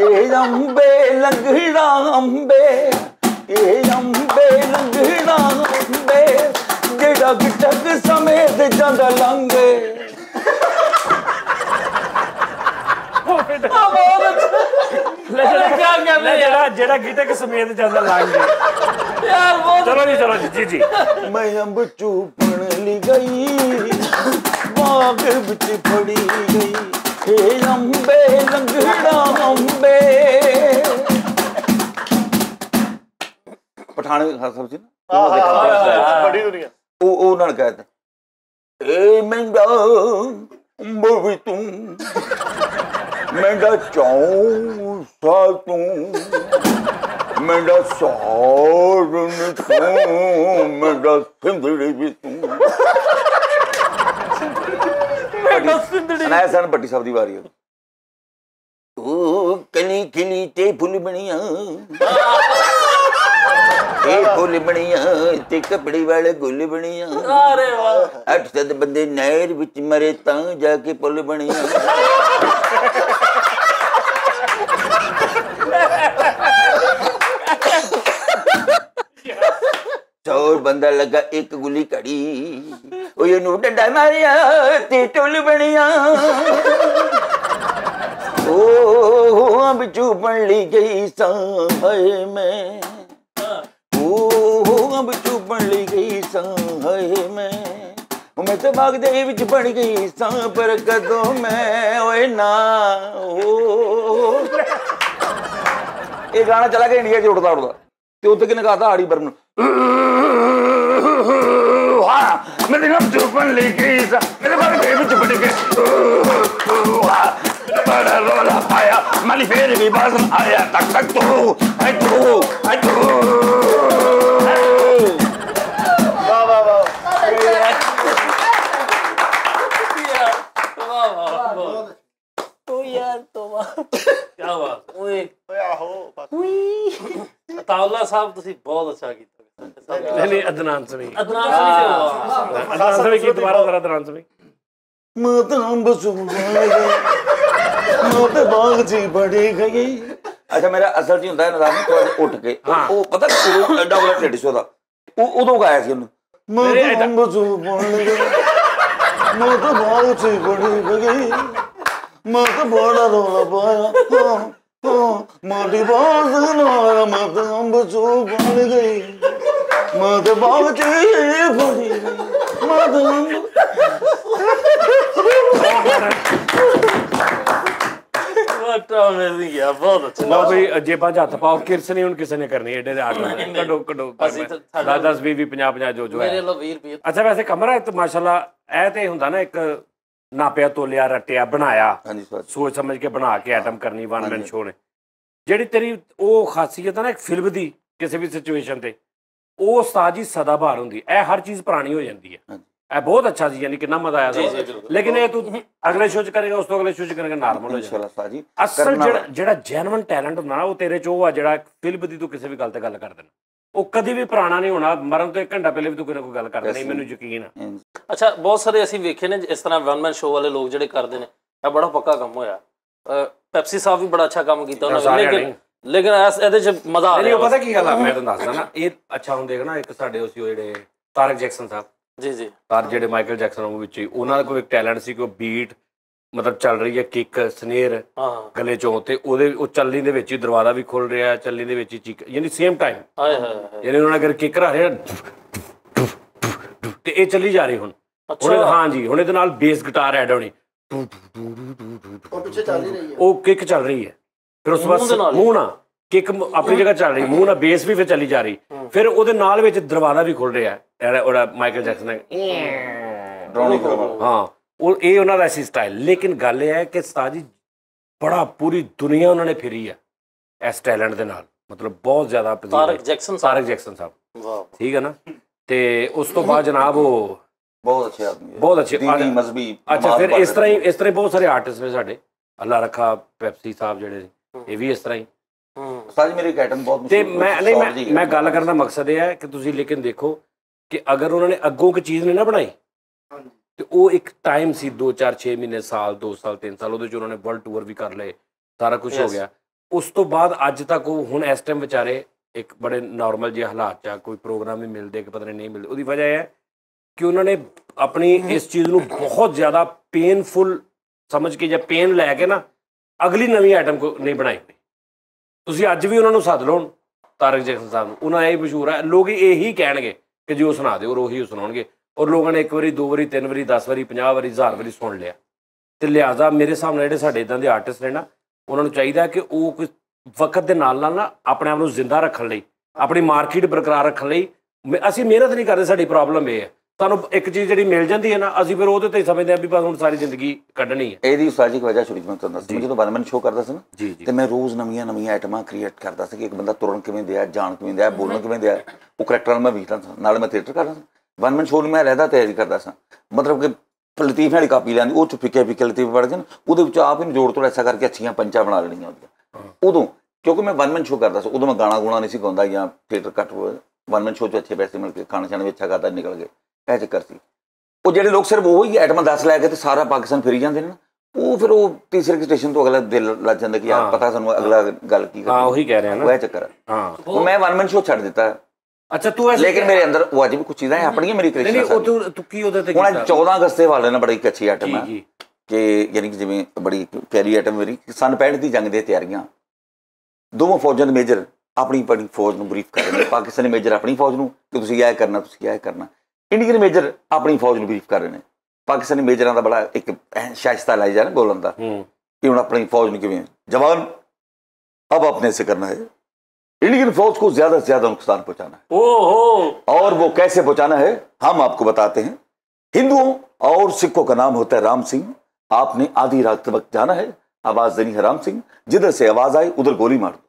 ਇਹ ਅੰਬੇ ਲੰਗੜਾ ਅੰਬੇ ਇਹ ਅੰਬੇ ਲੰਗੜਾ ਅੰਬੇ ਜਿਹੜਾ ਗਿਟਕ ਸਮੇਤ ਜਾਂਦਾ ਲੰਗੇ ਲੈ ਜਿਹੜਾ ਲੈ ਜਿਹੜਾ ਜਿਹੜਾ ਗੀਟਕ ਸਮੇਤ ਜਾਂਦਾ ਲੰਘ। ਗਿਆ ਯਾਰ ਬਹੁਤ ਚਲੋ ਜੀ ਚਲੋ ਜੀ ਜੀ ਜੀ। ਮੈਂ ਅੰਬ ਚੂਪਣ ਲਈ ਗਈ ਬਾਗ ਵਿੱਚ ਫੜੀ ਗਈ। ਏ ਅੰਬੇ ਲੰਗੜਾ ਅੰਬੇ ਪਠਾਣੇ ਸਾਹਿਬ ਜੀ ਨਾ। ਆਹ ਬੜੀ ਦੁਨੀਆ। ਉਹ ਉਹ ਨਾਲ ਕਹਿੰਦਾ ਏ ਮਹਿੰਗਾ ਬੋਵੀ ਤੂੰ। ਮਹਿੰਗਾ ਚੌਂ ਸਾ ਤੂੰ। ਮਹਿੰਗਾ ਸੌਰਨ ਤੂੰ। ਮਹਿੰਗਾ ਸਿੰਦੜੀ ਵੀ ਤੂੰ। ਸੁਣਾਇਆ ਸਨ ਬੱਟੀ ਸਾਹਿਬ ਦੀ ਵਾਰੀ ਉਹ। ਕਲੀ ਕਲੀ ਤੇ ਫੁੱਲ ਬਣੀਆਂ ਇਹ ਫੁੱਲ ਬਣੀਆਂ ਤੇ ਕਪੜੇ ਵਾਲੇ ਗੁੱਲ ਬਣੀਆਂ। ਅਰੇ ਵਾਹ। ਅੱਠ ਸੱਤ ਬੰਦੇ ਨਹਿਰ ਵਿੱਚ ਮਰੇ ਤਾਂ ਜਾ ਕੇ ਪੁੱਲ ਬਣੀਆਂ। ਚੌਰ ਬੰਦਾ ਲੱਗਾ ਇੱਕ ਗੁੱਲੀ ਘੜੀ। ਉਹ ਇਹਨੂੰ ਡੰਡਾ ਮਾਰਿਆ ਤੇ ਟੁੱਲ ਬਣੀਆਂ। ਉਹ ਅੰਬ ਚੂਪਣ ਲਈ ਗਈ ਸਾਂ ਹਾਏ ਮੈਂ। ਉਹ ਅੰਬ ਚੂਪਣ ਲਈ ਗਈ ਸਾਂ, ਹਾਏ ਮੈਂ। ਮੈਂ ਤੇ ਬਾਗ ਦੇ ਵਿੱਚ ਬਣ ਗਈ ਸਾਂ, ਪਰ ਕਦੋਂ ਮੈਂ, ਓਏ ਨਾ ਉਹ ਇਹ ਗਾਣਾ ਚਲਾ ਗਿਆ ਇੰਡੀਆ 'ਚ ਉੱਡਦਾ ਉੱਡਦਾ। ਤੇ ਉੱਥੇ ਕਿਨੇ ਗਾਤਾ? ਆੜੀ ਬਰਮਨ ਹਾਂ ਮੇਰੇ ਨਾਲ ਚੂਪਣ ਲਈ ਗਈ ਸਾਂ, ਮੇਰੇ ਬਾਗ ਦੇ ਵਿੱਚ ਬਣ ਗਈ। ਬੜਾ ਰੋਲਾ ਪਾਇਆ ਮਲੀ ਫੇਰ ਵੀ ਬਾਜ਼ਮ ਆਇਆ ਤੱਕ ਤੱਕ ਤੋ ਆਈ ਤੋ ਆਈ ਤੋ ਵਾਹ ਵਾਹ ਵਾਹ ਵਾਹ ਵਾਹ ਵਾਹ ਉਹ ਯਾਰ ਤੋਬਾ ਕੀ ਬਾਤ ਓਏ ਓਏ ਆਹੋ ਬਸ ਤਾਉਲਾ ਸਾਹਿਬ ਤੁਸੀਂ ਬਹੁਤ ਅੱਛਾ ਕੀਤਾ ਨਹੀਂ ਨਹੀਂ ਅਦਨਾਨ ਸਮੀ ਅਦਨਾਨ ਸਮੀ ਕੀ ਦੁਬਾਰਾ ਜ਼ਰਾ ਅਦਨਾਨ ਸਮੀ ਮਤ ਬਾਗ ਜੀ ਬੜੀ ਗਈ ਅੱਛਾ ਮੇਰਾ ਅਸਲ ਜੀ ਹੁੰਦਾ ਹੈ ਨਜ਼ਾਮ ਥੋੜਾ ਜਿਹਾ ਉੱਠ ਕੇ। ਉਹ- ਉਹ ਪਤਾ ਕਿਉਂ ਐਡਾ ਬੜਾ ਢਿੱਡ ਸੀ ਉਹਦਾ। ਉਹ ਉਦੋਂ ਗਾਇਆ ਸੀ ਉਹਨੂੰ। ਮਤੰਬ ਸੁਣਦੇ ਮਤ ਬਾਗ ਜੀ ਬੜੀ ਗਈ ਮਤ ਬੜਾ ਰੋਲਾ ਪਾਇਆ ਮਾਡੀ ਬਾਜ਼ ਨਾਲ ਮਤ ਅੰਬ ਚੋ ਬਣ ਗਈ। ਮਤ ਬਾਗ ਜੀ ਬੜੀ ਵਾਟ ਬਹੁਤ ਅੱਛਾ ਲਓ ਬਈ ਜੇਬਾਂ 'ਚ ਹੱਥ ਪਾਓ ਕਿਰਸ ਨਹੀਂ ਹੁਣ ਕਿਸੇ ਨੇ ਕਰਨੀ ਏਡੇ ਦੇ ਆਰਡਰ ਕੱਢੋ ਕੱਢੋ ਅਸੀਂ ਤਾਂ ਸਾਡਾ- 10 10 20 50 50 ਜੋ ਜੋ ਹੈ। ਮੇਰੇ ਲੋ 20 ਰੁਪਏ। ਅੱਛਾ ਵੈਸੇ ਕਮਰਾ ਤੇ ਮਾਸ਼ਾਅੱਲਾ ਇਹ ਤੇ ਹੁੰਦਾ ਨਾ ਇੱਕ ਨਾਪਿਆ ਤੋਲਿਆ ਰਟਿਆ ਬਣਾਇਆ। ਸੋਚ ਸਮਝ ਕੇ ਬਣਾ ਕੇ ਆਈਟਮ ਕਰਨੀ ਵਨ ਮੈਨ ਸ਼ੋਅ ਨੇ। ਜਿਹੜੀ ਤੇਰੀ ਉਹ ਖਾਸੀਅਤ ਹੈ ਨਾ ਇੱਕ ਫਿਲਮ ਦੀ ਕਿਸੇ ਵੀ ਸਿਚੁਏਸ਼ਨ ਤੇ। ਉਹ ਉਸਤਾਦ ਜੀ ਸਦਾ ਬਹਾਰ ਹੁੰਦੀ ਇਹ ਹਰ ਚੀਜ਼ ਪੁਰਾਣੀ ਹੋ ਜਾਂਦੀ ਹੈ। ਇਹ ਬਹੁਤ ਅੱਛਾ ਸੀ ਯਾਨੀ ਕਿੰਨਾ ਮਜ਼ਾ ਆਇਆ ਜੀ, ਜੀ, ਸੀ ਬਿਲਕੁਲ। ਲੇਕਿਨ ਇਹ ਤੂੰ ਅਗਲੇ ਸ਼ੋਅ 'ਚ ਕਰੇਗਾ ਉਸ ਤੋਂ ਅਗਲੇ ਸ਼ੋਅ 'ਚ ਕਰੇਗਾ ਨਾਰਮਲ ਹੋ ਸਾਜੀ ਅਸਲ ਜਿਹੜਾ ਜਿਹੜਾ ਜੈਨੂਇਨ ਟੈਲੈਂਟ ਹੁੰਦਾ ਨਾ ਉਹ ਤੇਰੇ 'ਚ ਉਹ ਆ ਜਿਹੜਾ ਫਿਲਮ ਦੀ ਤੂੰ ਕਿਸੇ ਵੀ ਗੱਲ ਤੇ ਗੱਲ ਕਰ ਦੇਣਾ। ਉਹ ਕਦੀ ਵੀ ਪੁਰਾਣਾ ਨਹੀਂ ਹੋਣਾ ਮਰਨ ਤੋਂ ਇੱਕ ਘੰਟਾ ਪਹਿਲੇ ਵੀ ਤੂੰ ਕੋਈ ਗੱਲ ਕਰ ਦੇਣੀ ਮੈਨੂੰ ਯਕੀਨ ਆ। ਅੱਛਾ ਬਹੁਤ ਸਾਰੇ ਅਸੀਂ ਵੇਖੇ ਨੇ ਇਸ ਤਰ੍ਹਾਂ ਵਨ ਮੈਨ ਸ਼ੋਅ ਵਾਲੇ ਲੋਕ ਜਿਹੜੇ ਕਰਦੇ ਨੇ। ਇਹ ਬੜਾ ਪੱਕਾ ਕੰਮ ਹੋਇਆ। ਪੈਪਸੀ ਸਾਹਿਬ ਵੀ ਬੜਾ ਅੱਛਾ ਕੰਮ ਕੀਤਾ ਉਹਨਾਂ ਨੇ ਲੇਕਿਨ ਨੇ। ਲੇਕਿਨ ਇਸ ਇਹਦੇ ਚ ਮਜ਼ਾ ਆ ਨਹੀਂ ਉਹ ਰਿਹਾ ਪਤਾ ਕੀ ਗੱਲ ਆ ਮੈਂ ਤੁਹਾਨੂੰ ਦੱਸਦਾ ਨਾ ਇਹ ਅੱਛਾ ਹੁਣ ਦੇਖ ਨਾ ਇੱਕ ਸਾਡੇ ਉਹ ਸੀ ਉਹ ਜਿਹੜੇ ਤਾਰਕ ਜੈਕਸਨ ਸਾਹਿਬ। ਜੀ ਜੀ। ਤਾਰ ਜਿਹੜੇ ਮਾਈਕਲ ਜੈਕਸਨ ਉਹ ਵਿੱਚ ਹੀ, ਉਹਨਾਂ ਦਾ ਕੋਈ ਇੱਕ ਟੈਲੈਂਟ ਸੀ ਕਿ ਉਹ ਬੀਟ ਮਤਲਬ ਚੱਲ ਰਹੀ ਹੈ ਕਿੱਕ ਸਨੇਰ ਹਾਂ। ਗਲੇ ਚੋਂ ਤੇ ਉਹਦੇ ਉਹ ਚੱਲਣੀ ਦੇ ਵਿੱਚ ਹੀ ਦਰਵਾਜ਼ਾ ਵੀ ਖੁੱਲ ਰਿਹਾ ਚੱਲਣੀ ਦੇ ਵਿੱਚ ਹੀ ਚੀਕ ਯਾਨੀ ਸੇਮ ਟਾਈਮ ਹਾਏ ਹਾਏ ਹਾਏ। ਯਾਨੀ ਉਹਨਾਂ ਅਗਰ ਕਿੱਕ ਰਾ ਰਿਹਾ ਤੇ ਇਹ ਚੱਲੀ ਜਾ ਰਹੀ ਹੁਣ। ਹੁਣ ਹਾਂ ਜੀ ਹੁਣ ਇਹਦੇ ਨਾਲ ਬੇਸ ਗਿਟਾਰ ਐਡ ਹੋਣੀ। ਉਹ ਪਿੱਛੇ ਚੱਲ ਹੀ ਰਹੀ ਹੈ। ਉਹ ਕਿੱਕ ਚੱਲ ਰਹੀ ਹੈ। ਫਿਰ ਉਸ ਤੋਂ ਮੂੰਹ ਦੇ ਨਾਲ? ਨਾ ਕਿੱਕ ਆਪਣੀ ਜਗ੍ਹਾ ਚੱਲ ਰਹੀ ਮੂੰਹ ਨਾਲ ਬੇਸ ਵੀ ਫਿਰ ਚੱਲੀ ਜਾ ਰਹੀ। ਫਿਰ ਉਹਦੇ ਨਾਲ ਵਿੱਚ ਦਰਵਾਜ਼ਾ ਵੀ ਖੁੱਲ ਰਿਹਾ ਹੈ ਉਹਦਾ ਮਾਈਕਲ ਜੈਕਸਨ ਨੇ ਡਰਾਉਣੀ ਫਿਲਮ ਹਾਂ ਉਹ ਇਹ ਉਹਨਾਂ ਦਾ ਸੀ ਸਟਾਈਲ। ਲੇਕਿਨ ਗੱਲ ਇਹ ਹੈ ਕਿ ਸਾਜੀ ਬੜਾ ਪੂਰੀ ਦੁਨੀਆ ਉਹਨਾਂ ਨੇ ਫਿਰੀ ਆ ਇਸ ਟੈਲੈਂਟ ਦੇ ਨਾਲ। ਮਤਲਬ ਬਹੁਤ ਜ਼ਿਆਦਾ ਤਾਰਕ ਜੈਕਸਨ ਸਾਹਿਬ। ਤਾਰਕ ਜੈਕਸਨ ਸਾਹਿਬ। ਵਾਹ। ਠੀਕ ਹੈ ਨਾ? ਤੇ ਉਸ ਤੋਂ ਬਾਅਦ ਜਨਾਬ ਉਹ ਬਹੁਤ ਅੱਛੇ ਆਦਮੀ ਹੈ। ਬਹੁਤ ਅੱਛੇ ਦੀਨੀ ਮਜ਼ਬੀ ਅੱਛਾ ਫਿਰ ਇਸ ਤਰ੍ਹਾਂ ਹੀ ਇਸ ਤਰ੍ਹਾਂ ਬਹੁਤ ਸਾਰੇ ਆਰਟਿਸਟ ਨੇ ਸਾਡੇ। ਅੱਲਾ ਰੱਖਾ ਪੈਪਸੀ ਸਾਹਿਬ ਜਿਹੜੇ ਨੇ। ਇਹ ਵੀ ਇਸ ਤਰ੍ਹਾਂ ਹੀ। ਸਾਜੀ ਮੇਰੀ ਆਈਟਮ ਬਹੁਤ ਤੇ ਮੈਂ ਨਹੀਂ ਮੈਂ। ਮੈਂ ਗੱਲ ਕਰਨ ਦਾ ਮਕਸਦ ਇਹ ਹੈ ਕਿ ਤੁਸੀਂ ਲੇਕਿਨ ਦੇਖੋ ਕਿ ਅਗਰ ਉਹਨਾਂ ਨੇ ਅੱਗੋਂ ਕੋਈ ਚੀਜ਼ ਨਹੀਂ ਨਾ ਬਣਾਈ ਹਾਂਜੀ। ਤੇ ਉਹ ਇੱਕ ਟਾਈਮ ਸੀ 2 4 6 ਮਹੀਨੇ ਸਾਲ 2 ਸਾਲ 3 ਸਾਲ ਉਹਦੇ ਚ ਉਹਨਾਂ ਨੇ ਵਰਲਡ ਟੂਰ ਵੀ ਕਰ ਲਏ ਸਾਰਾ ਕੁਝ ਹੋ. ਗਿਆ। ਉਸ ਤੋਂ ਬਾਅਦ ਅੱਜ ਤੱਕ ਉਹ ਹੁਣ ਇਸ ਟਾਈਮ ਵਿਚਾਰੇ ਇੱਕ ਬੜੇ ਨਾਰਮਲ ਜਿਹੇ ਹਾਲਾਤ ਚ ਆ, ਕੋਈ ਪ੍ਰੋਗਰਾਮ ਵੀ ਮਿਲਦੇ ਕਿ ਪਤਾ ਨਹੀਂ ਨਹੀਂ ਮਿਲਦੇ। ਉਹਦੀ ਵਜ੍ਹਾ ਇਹ ਹੈ ਕਿ ਉਹਨਾਂ ਨੇ ਆਪਣੀ ਇਸ ਚੀਜ਼ ਨੂੰ ਬਹੁਤ ਜ਼ਿਆਦਾ ਪੇਨਫੁਲ ਸਮਝ ਕੇ ਜਾਂ ਪੇਨ ਲੈ ਕੇ ਨਾ ਅਗਲੀ ਨਵੀਂ ਆਈਟਮ ਕੋ ਨਹੀਂ ਬਣਾਈ ਹੋਈ। ਤੁਸੀਂ ਅੱਜ ਵੀ ਉਹਨਾਂ ਨੂੰ ਸੱਦ ਲਓ ਤਾਰਕ ਜੈਕਸਨ ਸਾਹਿਬ ਨੂੰ। ਉਹਨਾਂ ਦਾ ਇਹ ਮਸ਼ਹੂਰ ਹੈ ਲੋਕ ਇਹੀ ਕਹਿਣਗੇ ਕਿ ਜੀ ਉਹ ਸੁਣਾ ਦਿਓ, ਔਰ ਉਹੀ ਸੁਣਾਉਣਗੇ। ਔਰ ਲੋਕਾਂ ਨੇ ਇੱਕ ਵਾਰੀ, ਦੋ ਵਾਰੀ, ਤਿੰਨ ਵਾਰੀ 10 ਵਾਰੀ 50 ਵਾਰੀ, ਹਜ਼ਾਰ ਵਾਰੀ ਸੁਣ ਲਿਆ। ਤੇ ਲਿਹਾਜ਼ਾ ਮੇਰੇ ਸਾਹਮਣੇ ਜਿਹੜੇ ਸਾਡੇ ਇਦਾਂ ਦੇ ਆਰਟਿਸਟ ਨੇ ਨਾ, ਉਹਨਾਂ ਨੂੰ ਚਾਹੀਦਾ ਕਿ ਉਹ ਕੋਈ ਵਕਤ ਦੇ ਨਾਲ ਨਾਲ ਨਾ ਆਪਣੇ ਆਪ ਨੂੰ ਜ਼ਿੰਦਾ ਰੱਖਣ ਲਈ, ਆਪਣੀ ਮਾਰਕੀਟ ਬਰਕਰਾਰ ਰੱਖਣ ਲਈ। ਮ- ਅਸੀਂ ਮਿਹਨਤ ਨਹੀਂ ਕਰਦੇ, ਸਾਡੀ ਪ੍ਰੋਬਲਮ ਇਹ ਹੈ। ਸਾਨੂੰ ਇੱਕ ਚੀਜ਼ ਜਿਹੜੀ ਮਿਲ ਜਾਂਦੀ ਹੈ ਨਾ ਅਸੀਂ ਫਿਰ ਉਹਦੇ ਤੇ ਹੀ ਸਮਝਦੇ ਹਾਂ ਵੀ ਬਸ ਹੁਣ ਸਾਰੀ ਜ਼ਿੰਦਗੀ ਕੱਢਣੀ ਹੈ। ਇਹਦੀ ਸਾਜੀ ਵਜ੍ਹਾ ਸ਼ੁਰੂ ਮੈਂ ਤੁਹਾਨੂੰ ਦੱਸਦਾ ਜਦੋਂ ਵਨ ਮੈਨ ਸ਼ੋਅ ਕਰਦਾ ਸੀ ਨਾ ਤੇ ਮੈਂ ਰੋਜ਼ ਨਵੀਆਂ ਨਵੀਆਂ ਆਈਟਮਾਂ ਕ੍ਰੀਏਟ ਕਰਦਾ ਸੀ ਕਿ ਇੱਕ ਬੰਦਾ ਤੁਰਨ ਕਿਵੇਂ ਦਿਆ ਜਾਣ ਕਿਵੇਂ ਦਿਆ ਬੋਲਣ ਕਿਵੇਂ ਦਿਆ ਉਹ ਕਰੈਕਟਰ ਨਾਲ ਮੈਂ ਵੇਖਦਾ ਸੀ ਨਾਲ ਮੈਂ ਥੀਏਟਰ ਕਰਦਾ ਸੀ। ਵਨ ਮੈਨ ਸ਼ੋਅ ਨੂੰ ਮੈਂ ਰਹਿਦਾ ਤਿਆਰੀ ਕਰਦਾ ਸੀ। ਮਤਲਬ ਕਿ ਲਤੀਫ ਵਾਲੀ ਕਾਪੀ ਲੈਂਦੀ ਉਹ ਚ ਫਿੱਕੇ ਫਿੱਕੇ ਲਤੀਫ ਪੜ ਗਏ ਉਹਦੇ ਵਿੱਚ ਆਪ ਹੀ ਜੋੜ ਤੋੜ ਐਸਾ ਕਰਕੇ ਅੱਛੀਆਂ ਪੰਚਾਂ ਬਣਾ ਲੈਣੀਆਂ ਉਹਦੀਆਂ ਉਦੋਂ ਕਿਉਂਕਿ ਮੈਂ ਵਨ ਮੈਨ ਸ਼ੋਅ ਕਰਦਾ ਸੀ ਉਦੋਂ ਮੈਂ ਗਾਣਾ ਗੁਣਾ ਨਹੀਂ ਸੀ ਗਾਉਂਦਾ ਜਾਂ ਥੀਏਟਰ ਕੱਟ ਵਨ ਮੈਨ ਸ਼ੋਅ ਚ ਅੱਛੇ ਪੈਸੇ ਮਿਲ ਕੇ ਖਾਣਾ ਛਾਣਾ ਵੀ ਅੱਛਾ ਕਰਦਾ ਨਿਕਲ ਗਏ। ਇਹ ਚੱਕਰ ਸੀ ਉਹ ਜਿਹੜੇ ਲੋਕ ਸਿਰਫ ਉਹੀ ਆਈਟਮਾਂ ਦੱਸ ਲੈ ਕੇ ਤੇ ਸਾਰਾ ਪਾਕਿਸਤਾਨ ਫਿਰੀ ਜਾਂਦੇ ਨੇ ਨਾ ਉਹ ਫਿਰ ਉਹ ਤੀਸਰੇ ਸਟੇਸ਼ਨ ਤੋਂ ਅਗਲਾ ਦਿਲ ਲੱਗ ਜਾਂਦਾ ਕਿ ਯਾਰ ਹਾਂ। ਪਤਾ ਸਾਨੂੰ ਅਗਲਾ ਗੱਲ ਕੀ ਹਾਂ ਕਰਨੀ ਉਹੀ ਕਹਿ ਰਿਹਾ ਉਹ ਨਾ ਇਹ ਚੱਕਰ ਹੈ ਹਾਂ। ਉਹ ਮੈਂ ਵਨ ਮੈਨ ਸ਼ੋਅ ਛੱਡ ਦਿੱਤਾ। ਅੱਛਾ ਤੂੰ ਐਸੇ ਲੇਕਿਨ ਮੇਰੇ ਅੰਦਰ ਉਹ ਅੱਜ ਵੀ ਕੁਝ ਚੀਜ਼ਾਂ ਹੈ ਆਪਣੀਆਂ ਮੇਰੀ ਨਹੀਂ ਨਹੀਂ ਕ੍ਰਿਸ਼ਨ ਉਹ ਤੂੰ ਤੂੰ ਕੀ ਉਹਦੇ ਤੇ ਹੁਣ ਕੀਤਾ? 14 ਅਗਸਤ ਦੇ ਵਾਲੇ ਨਾਲ ਬੜੀ ਇੱਕ ਅੱਛੀ ਹੈ ਜੀ ਕਿ ਯਾਨੀ ਕਿ ਜਿਵੇਂ ਬੜੀ ਪਿਆਰੀ ਆਈਟਮ ਮੇਰੀ ਸਨ 65 ਦੀ ਜੰਗ ਦੀਆਂ ਤਿਆਰੀਆਂ। ਦੋਵਾਂ ਫੌਜਾਂ ਦੇ ਮੇਜਰ ਆਪਣੀ ਆਪਣੀ ਫੌਜ ਨੂੰ ਬਰੀਫ ਕਰ ਰਹੇ ਨੇ। ਪਾਕਿਸਤਾਨੀ ਮੇਜਰ ਆਪਣੀ ਫੌਜ ਨੂੰ ਕਿ ਤੁਸੀਂ ਇਹ ਕਰਨਾ ਤੁਸੀਂ ਇਹ ਕਰਨਾ। ਇੰਡੀਅਨ ਮੇਜਰ ਆਪਣੀ ਫੌਜ ਨੂੰ ਬਰੀਫ ਕਰ ਰਹੇ ਨੇ ਪਾਕਿਸਤਾਨੀ ਮੇਜਰਾਂ ਦਾ ਬੜਾ ਇੱਕ ਅਹ ਸ਼ਾਇਸਤਾ ਲਾਈ ਜਾ ਰਿਹਾ ਬੋਲਣ ਦਾ ਹੂੰ कि उन्होंने अपनी फौज में किए जवान अब अपने से करना है इंडियन फौज को ज्यादा से ज्यादा नुकसान पहुंचाना ਓਹੋ है और वो कैसे पहुंचाना है हम आपको बताते हैं हिंदुओं और सिखों का नाम होता है राम सिंह आपने आधी रात वक्त जाना है आवाज देनी है राम सिंह जिधर से आवाज आई उधर गोली मार दो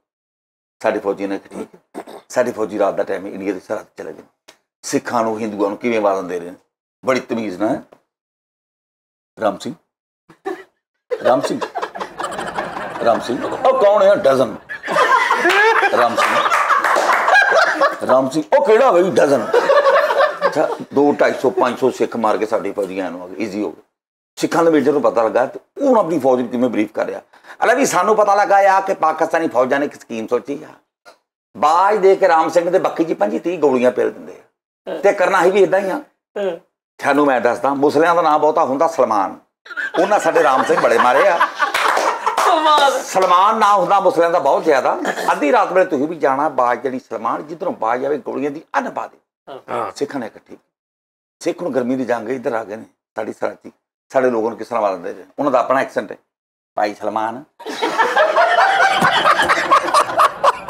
साढ़े फौजी ने कहा, ठीक है साढ़े फौजी रात का टाइम इंडिया की सरहद चले गए ਸਿੱਖਾਂ ਨੂੰ, ਹਿੰਦੂਆਂ ਨੂੰ ਕਿਵੇਂ ਆਵਾਜ਼ਾਂ ਦੇ ਰਹੇ ਨੇ? ਬੜੀ ਤਮੀਜ਼ ਨਾਲ। ਰਾਮ ਸਿੰਘ। ਰਾਮ ਸਿੰਘ। ਰਾਮ ਸਿੰਘ। ਉਹ ਕੌਣ ਹੈ? ਡਜ਼ਨ। ਰਾਮ ਸਿੰਘ। ਰਾਮ ਸਿੰਘ। ਉਹ ਕਿਹੜਾ ਬਈ ਡਜ਼ਨ। ਅੱਛਾ 2 250 500 ਸਿੱਖ ਮਾਰ ਕੇ ਸਾਡੇ ਫੌਜੀਆਂ ਨੂੰ ਈਜ਼ੀ ਹੋ ਗਿਆ ਸਿੱਖਾਂ ਦੇ ਮੇਜਰ ਨੂੰ ਪਤਾ ਲੱਗਾ ਤੇ ਹੁਣ ਆਪਣੀ ਫੌਜ ਨੂੰ ਕਿਵੇਂ ਬਰੀਫ ਕਰ ਰਿਹਾ। ਅਲੇ ਵੀ ਸਾਨੂੰ ਪਤਾ ਲੱਗਾ ਆ ਕਿ ਪਾਕਿਸਤਾਨੀ ਫੌਜਾਂ ਨੇ ਇੱਕ ਸਕੀਮ ਸੋਚੀ ਆ। ਬਾਜ ਦੇ ਕੇ ਰਾਮ ਸਿੰਘ ਦੇ ਬੱਕੀ ਜੀ 25 30 ਗੋਲੀਆਂ ਪੇਲ ਦਿੰਦੇ ਤੇ ਕਰਨਾ ਹੀ ਵੀ ਇਦਾਂ ਹੀ ਆ। ਤੁਹਾਨੂੰ ਮੈਂ ਦੱਸਦਾ ਮੁਸਲਿਆਂ ਦਾ ਨਾਮ ਬਹੁਤਾ ਹੁੰਦਾ ਸਲਮਾਨ। ਉਹਨਾਂ ਸਾਡੇ ਰਾਮ ਸਿੰਘ ਬੜੇ ਮਾਰੇ ਆ। ਸਲਮਾਨ ਨਾਮ ਹੁੰਦਾ ਮੁਸਲਿਆਂ ਦਾ ਬਹੁਤ ਜ਼ਿਆਦਾ। ਅੱਧੀ ਰਾਤ ਵੇਲੇ ਤੁਸੀਂ ਵੀ ਜਾਣਾ ਬਾਜ ਜਿਹੜੀ ਸਲਮਾਨ ਜਿੱਧਰੋਂ ਬਾਜ ਆਵੇ ਗੋਲੀਆਂ ਦੀ ਅੰਨ ਪਾ ਦੇ। ਹਾਂ। ਸਿੱਖਾਂ ਨੇ ਇਕੱਠੀ। ਸਿੱਖ ਨੂੰ ਗਰਮੀ ਦੀ ਜੰਗ ਇੱਧਰ ਆ ਗਏ ਨੇ ਸਾਡੀ ਸਰਾਤੀ। ਸਾਡੇ ਲੋਕਾਂ ਨੂੰ ਕਿਸ ਤਰ੍ਹਾਂ ਮਾਰਦੇ ਨੇ ਉਹਨਾਂ ਦਾ ਆਪਣਾ ਐਕਸੈਂਟ ਹੈ। ਭਾਈ ਸਲਮਾਨ।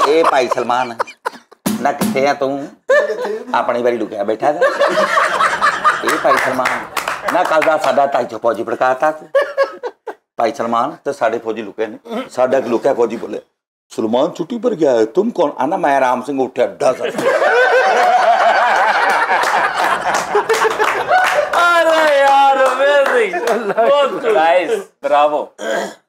ਇਹ ਭਾਈ ਸਲਮਾਨ। ਨਾ ਕਿੱਥੇ ਆ ਤੂੰ? ਆਪਣੀ ਵਾਰੀ ਲੁਕਿਆ ਬੈਠਾ ਗਾ ਇਹ ਭਾਈ ਸਲਮਾਨ, ਨਾ ਕੱਲ ਦਾ ਸਾਡਾ ਢਾਈ ਸੌ ਫੌਜੀ ਭੜਕਾਤਾ ਭਾਈ ਸਲਮਾਨ, ਤੇ ਸਾਡੇ ਫੌਜੀ ਲੁਕੇ ਨੇ। ਸਾਡਾ ਇੱਕ ਲੁਕਿਆ ਫੌਜੀ ਬੋਲੇ, ਸਲਮਾਨ ਛੁੱਟੀ ਪਰ ਗਿਆ ਹੈ ਤੁਮ ਕੌਣ? ਆਨਾ ਮੈਂ ਰਾਮ ਸਿੰਘ ਉੱਠਿਆ ਡਸ ਅਰੇ ਯਾਰ ਅਮੇਜ਼ਿੰਗ ਬਹੁਤ ਗਾਇਸ ਬਰਾਵੋ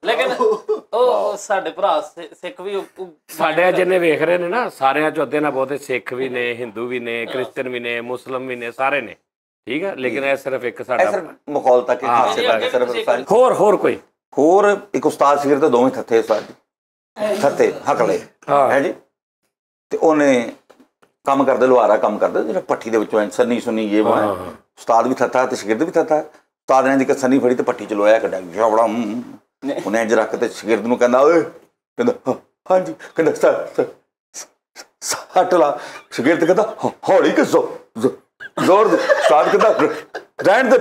ਲੇਕਿਨ ਉਹ ਉਹ ਸਾਡੇ ਭਰਾ ਸਿ- ਸਿੱਖ ਵੀ ਉਹ- ਉਹ- ਸਾਡੇ ਜਿੰਨੇ ਵੇਖ ਰਹੇ ਨੇ ਨਾ ਸਾਰਿਆਂ ਚੋਂ ਅੱਧੇ ਨਾ ਬਹੁਤੇ ਸਿੱਖ ਵੀ ਨੇ ਹਿੰਦੂ ਵੀ ਨੇ ਕ੍ਰਿਸਚੀਅਨ ਵੀ ਨੇ ਮੁਸਲਮ ਵੀ ਨੇ ਸਾਰੇ ਨੇ। ਠੀਕ ਹੈ ਲੇਕਿਨ ਇਹ ਸਿਰਫ ਇੱਕ ਇਹ ਸਾਡਾ ਸਿਰਫ ਮਖੌਲ ਤੱਕ ਹਾਂ, ਹਾਸੇ ਤੱਕ ਸਿਰਫ ਸਾਰੀ ਹੋਰ ਹੋਰ ਕੋਈ? ਹੋਰ ਇੱਕ ਉਸਤਾਦ ਸੀਰ ਤੇ ਦੋਵੇਂ ਥੱਥੇ ਉਸਤਾਦ ਜੀ। ਥੱਥੇ ਹਕਲੇ। ਹਾਂ। ਹੈ ਜੀ? ਤੇ ਉਹਨੇ ਕੰਮ ਕਰਦੇ ਲੁਹਾਰਾ ਕੰਮ ਕਰਦੇ ਜਿਹੜਾ ਪੱਠੀ ਦੇ ਵਿੱਚੋਂ ਐਂ ਸੰਨੀ ਸੁਨੀ ਇਹ ਵਾ। ਉਸਤਾਦ ਵੀ ਥੱਥਾ ਤੇ ਸ਼ਾਗਿਰਦ ਵੀ ਥੱਥਾ। ਉਸਤਾਦ ਨੇ ਦੀ ਸੰਨੀ ਫੜੀ ਤੇ ਪੱਠੀ ਚ ਲੋਇਆ ਕੱਢਿਆ ਜਵੜਾ ਉਹਨੇ ਇੰਜ ਰੱਖ ਤੇ ਸ਼ਾਗਿਰਦ ਨੂੰ ਕਹਿੰਦਾ ਓਏ ਕਹਿੰਦਾ "ਹਾਂ, ਹਾਂਜੀ ਕਹਿੰਦਾ "ਸ- ਸ- ਸ- ਸੱਟ ਲਾ। ਸ਼ਾਗਿਰਦ ਕਹਿੰਦਾ "ਹੌ- ਹੌਲੀ ਕਿਸੋ ਜ਼ੋਰ ਦੇ। ਉਸਤਾਦ ਕਹਿੰਦਾ "ਰ- ਰਹਿਣ ਦੇ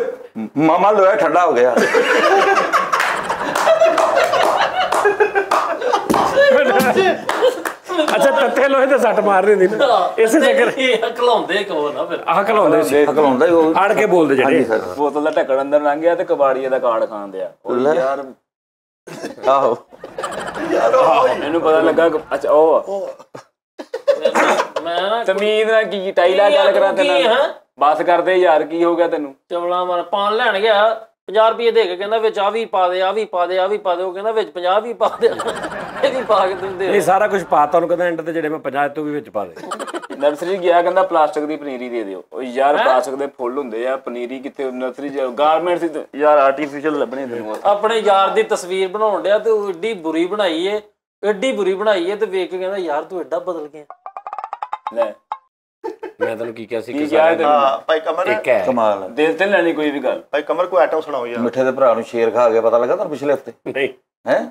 ਮਾਮਾ ਲੋਇਆ ਠੰਡਾ ਹੋ ਗਿਆ। ਅੱਛਾ ਤੱਤੇ ਲੋਹੇ ਤੇ ਸੱਟ ਮਾਰ ਰਹੀ ਹੁੰਦੀ ਨਾ। ਇਸੇ ਚੱਕਰ ਹਕਲਾਉਂਦੇ ਕੋ ਨਾ ਫਿਰ। ਆਹ ਘਲਾਉਂਦੇ ਸੀ। ਅਕਲ ਹੁੰਦਾ ਹੀ ਉਹ। ਅੜ ਕੇ ਬੋਲਦੇ ਜਿਹੜੇ। ਸਰ। ਬੋਤਲ ਦਾ ਢੱਕਣ ਅੰਦਰ ਲੰਘ ਗਿਆ ਤੇ ਕਬਾੜੀਏ ਦਾ ਕਾਰਡ ਖਾਣ ਦਿਆ ਉਹ ਲੈ। ਯਾਰ ਆਹੋ। ਮੈਨੂੰ ਪਤਾ ਲੱਗਾ ਕਿ- ਅੱਛਾ ਉਹ ਆ। ਮੈਂ ਨਾ ਤਮੀਦ ਨਾਲ ਕੀ ਟਾਈਲਾ ਗੱਲ ਕਰਾਂ ਤੇ ਨਾਲ? ਬਸ ਕਰਦੇ ਯਾਰ ਕੀ ਹੋ ਗਿਆ ਤੈਨੂੰ? ਚਵਲਾ ਮਾਰ ਪਾਣ ਲੈਣ ਗਿਆ। 50 ਰੁਪਏ ਦੇ ਕੇ ਕਹਿੰਦਾ ਵਿੱਚ ਆ ਵੀ ਪਾ ਦੇ ਆ ਵੀ ਪਾ ਦੇ ਆ ਵੀ ਪਾ ਦੇ ਉਹ ਕਹਿੰਦਾ ਵਿੱਚ 50 ਵੀ ਪਾ ਦੇ। ਇਹ ਵੀ ਪਾ ਕੇ ਦਿੰਦੇ ਇਹ ਸਾਰਾ ਕੁਝ ਪਾਤਾ ਉਹਨੂੰ ਕਹਿੰਦਾ ਐਂਡ ਤੇ ਜਿਹੜੇ ਮੈਂ 50 ਤੋਂ ਵੀ ਵਿੱਚ ਪਾ ਦੇ। ਨਰਸਰੀ ਗਿਆ ਕਹਿੰਦਾ ਪਲਾਸਟਿਕ ਦੀ ਪਨੀਰੀ ਦੇ ਦਿਓ। ਉਹ ਯਾਰ ਪਲਾਸਟਿਕ ਦੇ ਫੁੱਲ ਹੁੰਦੇ ਆ ਪਨੀਰੀ ਕਿੱਥੇ ਨਰਸਰੀ ਚ ਗਾਰਮੈਂਟਸ ਦੀ ਯਾਰ ਆਰਟੀਫੀਸ਼ੀਅਲ ਲੱਭਣੇ ਤੈਨੂੰ ਆਪਣੇ ਯਾਰ ਦੀ ਤਸਵੀਰ ਬਣਾਉਣ ਡਿਆ ਤੇ ਉਹ ਏਡੀ ਬੁਰੀ ਬਣਾਈ ਏ ਏਡੀ ਬੁਰੀ ਬਣਾਈ ਏ ਤੇ ਵੇਖ ਕੇ ਕਹਿੰਦਾ ਯਾਰ ਤੂੰ ਐਡਾ ਬਦਲ ਗਿਆ। ਲੈ ਮੈਂ ਤੈਨੂੰ ਕੀ ਕਿਹਾ ਸੀ ਕੀ ਤੈਨੂੰ? ਹਾਂ ਭਾਈ ਕਮਰ ਇੱਕ ਹੈ। ਕਮਾਲ ਦਿਲ ਤੇ ਲੈਣੀ ਕੋਈ ਵੀ ਗੱਲ। ਭਾਈ ਕਮਰ ਕੋਈ ਆਈਟਮ ਸੁਣਾਓ ਯਾਰ। ਮਿੱਠੇ ਦੇ ਭਰਾ ਨੂੰ ਸ਼ੇਰ ਖਾ ਗਿਆ ਪਤਾ ਲੱਗਾ ਤੁਹਾਨੂੰ ਪਿਛਲੇ ਹਫ਼ਤੇ? ਨਹੀਂ। ਹੈ?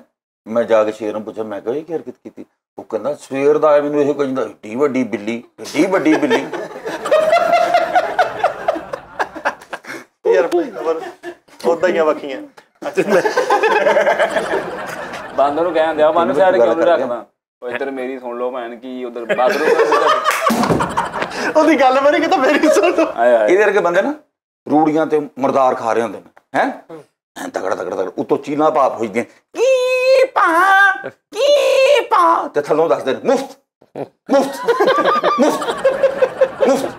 ਮੈਂ ਜਾ ਕੇ ਸ਼ੇਰ ਨੂੰ ਪੁੱਛਿਆ ਮੈਂ ਕਿਹਾ ਇਹ ਕੀ ਹਰਕਤ ਕੀਤੀ? ਉਹ ਕਹਿੰਦਾ ਸਵੇਰ ਦਾ ਆਇਆ ਮੈਨੂੰ ਇਹ ਕਹਿੰਦਾ ਏਡੀ ਵੱਡੀ ਬਿੱਲੀ ਏਡੀ ਵੱਡੀ ਬਿੱਲੀ। ਯਾਰ ਭਾਈ ਕਮਰ ਉਦਾਂ ਹੀ ਆ ਵਕੀਆਂ ਬਾਂਦਰ ਨੂੰ ਕਹਿਣ ਦਿਆ ਬਾਂਦਰ ਸਾਈਡ ਕਿਉਂ ਰੱਖਦਾ ਉਹ ਇੱਧਰ ਮੇਰੀ ਸੁਣ ਲਓ ਭੈਣ ਕੀ ਉਧਰ ਬਾਥਰੂਮ ਉਹਦੀ ਗੱਲ ਮਾਰੀ ਕਿ ਤਾਂ ਮੇਰੀ ਸੁਣ ਆਏ ਆਏ। ਇਹਦੇ ਵਰਗੇ ਬੰਦੇ ਨਾ ਰੂੜੀਆਂ ਤੇ ਮਰਦਾਰ ਖਾ ਰਹੇ ਹੁੰਦੇ ਨੇ ਹੈ? ਤਗੜਾ ਤਗੜਾ ਤਗੜਾ ਉਤੋਂ ਚੀਨਾ ਪਾਪ ਹੋਈ ਗਏ ਕੀ ਪਾ ਕੀ ਪਾ ਤੇ ਥੱਲੋਂ ਦੱਸਦੇ ਨੇ ਮੁਫਤ ਮੁਫਤ ਮੁਫਤ ਮੁਫਤ।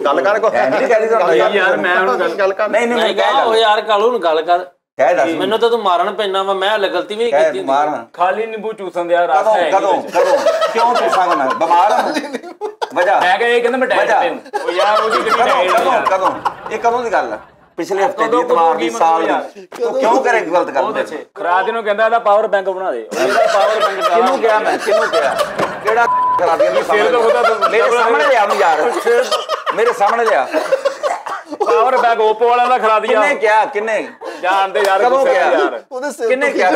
ਗੱਲ ਕਰ ਕੋ ਐਂ ਨੀ ਕਹਦੀ ਤੁਹਾਨੂੰ ਯਾਰ। ਮੈਂ ਹੁਣ ਗੱਲ ਕਰ ਨਹੀਂ ਨਹੀਂ ਮੈਂ ਨਹੀਂ ਕਿਹਾ ਉਹ ਯਾਰ ਕਾਲੂ ਨੂੰ ਗੱਲ ਕਰ? ਕਹਿ ਦੱਸ ਮੈਨੂੰ। ਤਾਂ ਤੂੰ ਮਾਰਨ ਪੈਣਾ ਵਾ ਮੈਂ ਹਲੇ ਗਲਤੀ ਵੀ ਨਹੀਂ ਕਹਿ ਕੀਤੀ ਮਾਰ ਖਾਲੀ ਨਿੰਬੂ ਚੂਸਣ ਦਿਆ ਰਸ ਕਦੋਂ ਹੈ ਕਦੋਂ ਕਦੋਂ? ਕਿਉਂ ਚੂਸਾਂਗਾ ਮੈਂ? ਬਿਮਾਰ ਹਾਂ। ਵਜਾ। ਮੈਂ ਕਿਹਾ ਇਹ ਕਹਿੰਦਾ ਮੈਂ ਡਾਈਟ। ਤੇ ਹੂੰ। ਉਹ ਯਾਰ ਉਹਦੀ ਕਿਹੜੀ ਡਾਈਟ ਕਦੋਂ ਕਦੋਂ ਇਹ ਕਦੋਂ ਦੀ ਗੱਲ ਹੈ ਪਿਛਲੇ ਹਫ਼ਤੇ ਦੀ ਇਤਵਾਰ ਦੀ ਸਾਲ ਦੀ। ਤੂੰ ਕਿਉਂ ਕਰੇ ਗਲਤ ਗੱਲ ਦੱਸੇ। ਖਰਾਜ ਨੂੰ ਕਹਿੰਦਾ ਇਹਦਾ ਪਾਵਰ ਬੈਂਕ ਬਣਾ ਦੇ। ਉਹਦਾ ਪਾਵਰ ਬੈਂਕ ਕਿਹਨੂੰ ਕਿਹਾ ਮੈਂ? ਕਿਹਨੂੰ ਕਿਹਾ? ਕਿਹੜਾ ਸਿਰ ਤੋਂ ਉਹਦਾ ਤਾਂ- ਮੇਰੇ ਸਾਹਮਣੇ ਲਿਆ ਨੂੰ ਯਾਰ। ਮੇਰੇ ਸਾਹਮਣੇ ਲਿਆ। ਪਾਵਰ ਬੈਂਕ ਓਪੋ ਵਾਲਾ ਦਾ ਖਰਾ ਦਿਆ। ਕਿੰਨੇ ਕਿਹਾ ਕਿੰਨੇ? ਜਾਣਦੇ ਯਾਰ ਕਦੋਂ ਕਿਹਾ? ਯਾਰ। ਉਹਦੇ ਸਿਰ ਕਿੰਨੇ ਕਿਹਾ?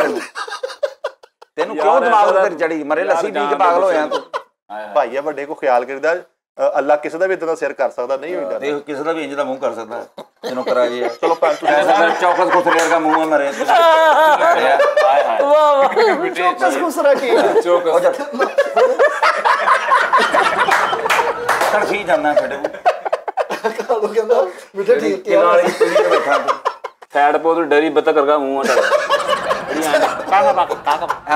ਤੈਨੂੰ ਕਿਉਂ ਦਿਮਾਗ ਤੇ ਚੜੀ? ਮਰੇ ਲੱਸੀ ਪੀ ਕੇ ਪਾਗਲ ਹੋਇਆ ਤੂੰ। ਭਾਈ ਆ ਵੱਡੇ ਕੋ ਖਿਆਲ ਕਰੀਦਾ ਅੱਲਾ ਕਿਸੇ ਦਾ ਵੀ ਇਦਾਂ ਦਾ ਸਿਰ ਕਰ ਸਕਦਾ ਨਹੀਂ ਹੋਈਦਾ ਤੇ ਕਿਸੇ ਦਾ ਵੀ ਇੰਜ ਦਾ ਮੂੰਹ ਕਰ ਸਕਦਾ। ਤੈਨੂੰ ਕਰਾ ਜੇ ਚਲੋ ਭੈਣ ਤੁਸੀਂ ਐਸਾ ਚੌਕਸ ਕੁਸਰੇ ਵਰਗਾ ਮੂੰਹ ਮਰੇ। ਹਾਏ ਹਾਏ। ਵਾਹ ਵਾਹ। ਚੌਕਸ ਖੁਸਰਾ ਕੀ? ਚੋਕ ਉਹ ਜਾ ਤਰਫੀ ਜਾਣਾ ਛੱਡੇ ਕਾਲੂ ਕਹਿੰਦਾ ਮਿੱਠੇ ਠੀਕ ਕਿਨਾਂ ਕਿਹਾ ਵਾਲੀ ਪੀੜੀ ਤੇ ਬੈਠਾ ਫੈਟ ਪੋ ਤੂੰ ਡਰੀ ਬੱਤਕ ਕਰਗਾ ਮੂੰਹ ਆ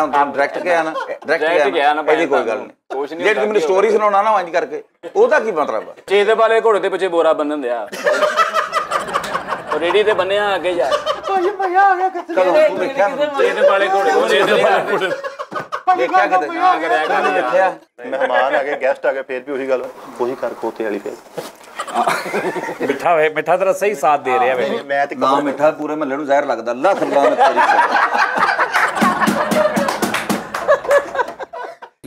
ਡਾਇਰੈਕਟ ਗਿਆ ਨਾ ਡਾਇਰੈਕਟ ਗਿਆ ਨਾ ਇਹਦੀ ਕੋਈ ਗੱਲ ਕੁਛ ਨਹੀਂ ਨੀ ਜੇ ਤੂੰ ਹੁੰਦਾ ਮੈਨੂੰ ਸਟੋਰੀ ਸੁਣਾਉਣਾ ਨਾ ਇੰਜ ਕਰਕੇ ਉਹਦਾ ਕੀ ਮਤਲਬ ਆ? ਚੇਦੇ ਵਾਲੇ ਘੋੜੇ ਦੇ ਪਿੱਛੇ ਬੋਰਾ ਬੰਨਣ ਦਿਆ। ਰੇੜੀ ਤੇ ਬੰਨਿਆ ਅੱਗੇ ਜਾ। ਭਾਈ ਮਜ਼ਾ ਆ ਗਿਆ ਕਿਤੇ ਕਦੋਂ? ਤੂੰ ਦੇਖਿਆ? ਚੇਦੇ ਵਾਲੇ ਘੋੜੇ ਚੇਦੇ ਵਾਲੇ ਘੋੜੇ। ਦੇਖਿਆ ਕਿਤੇ? ਦੇਖਿਆ। ਮਹਿਮਾਨ ਆ ਗਏ ਗੈਸਟ ਆ ਗਏ ਫੇਰ ਵੀ ਉਹੀ ਗੱਲ। ਉਹੀ ਕਰ ਖੋਤੇ ਵਾਲੀ ਫੇਰ। ਮਿੱਠਾ ਹੋਏ ਮਿੱਠਾ ਤੇਰਾ ਸਹੀ ਸਾਥ ਦੇ ਰਿਹਾ ਵੇ। ਮੈਂ ਤੇ ਨਾ ਮਿੱਠਾ ਪੂਰੇ ਮਹੱਲੇ ਨੂੰ ਜ਼ਹਿਰ ਲੱਗਦਾ ਅੱਲਾ ਖੁਦਾ ਤੇਰੀ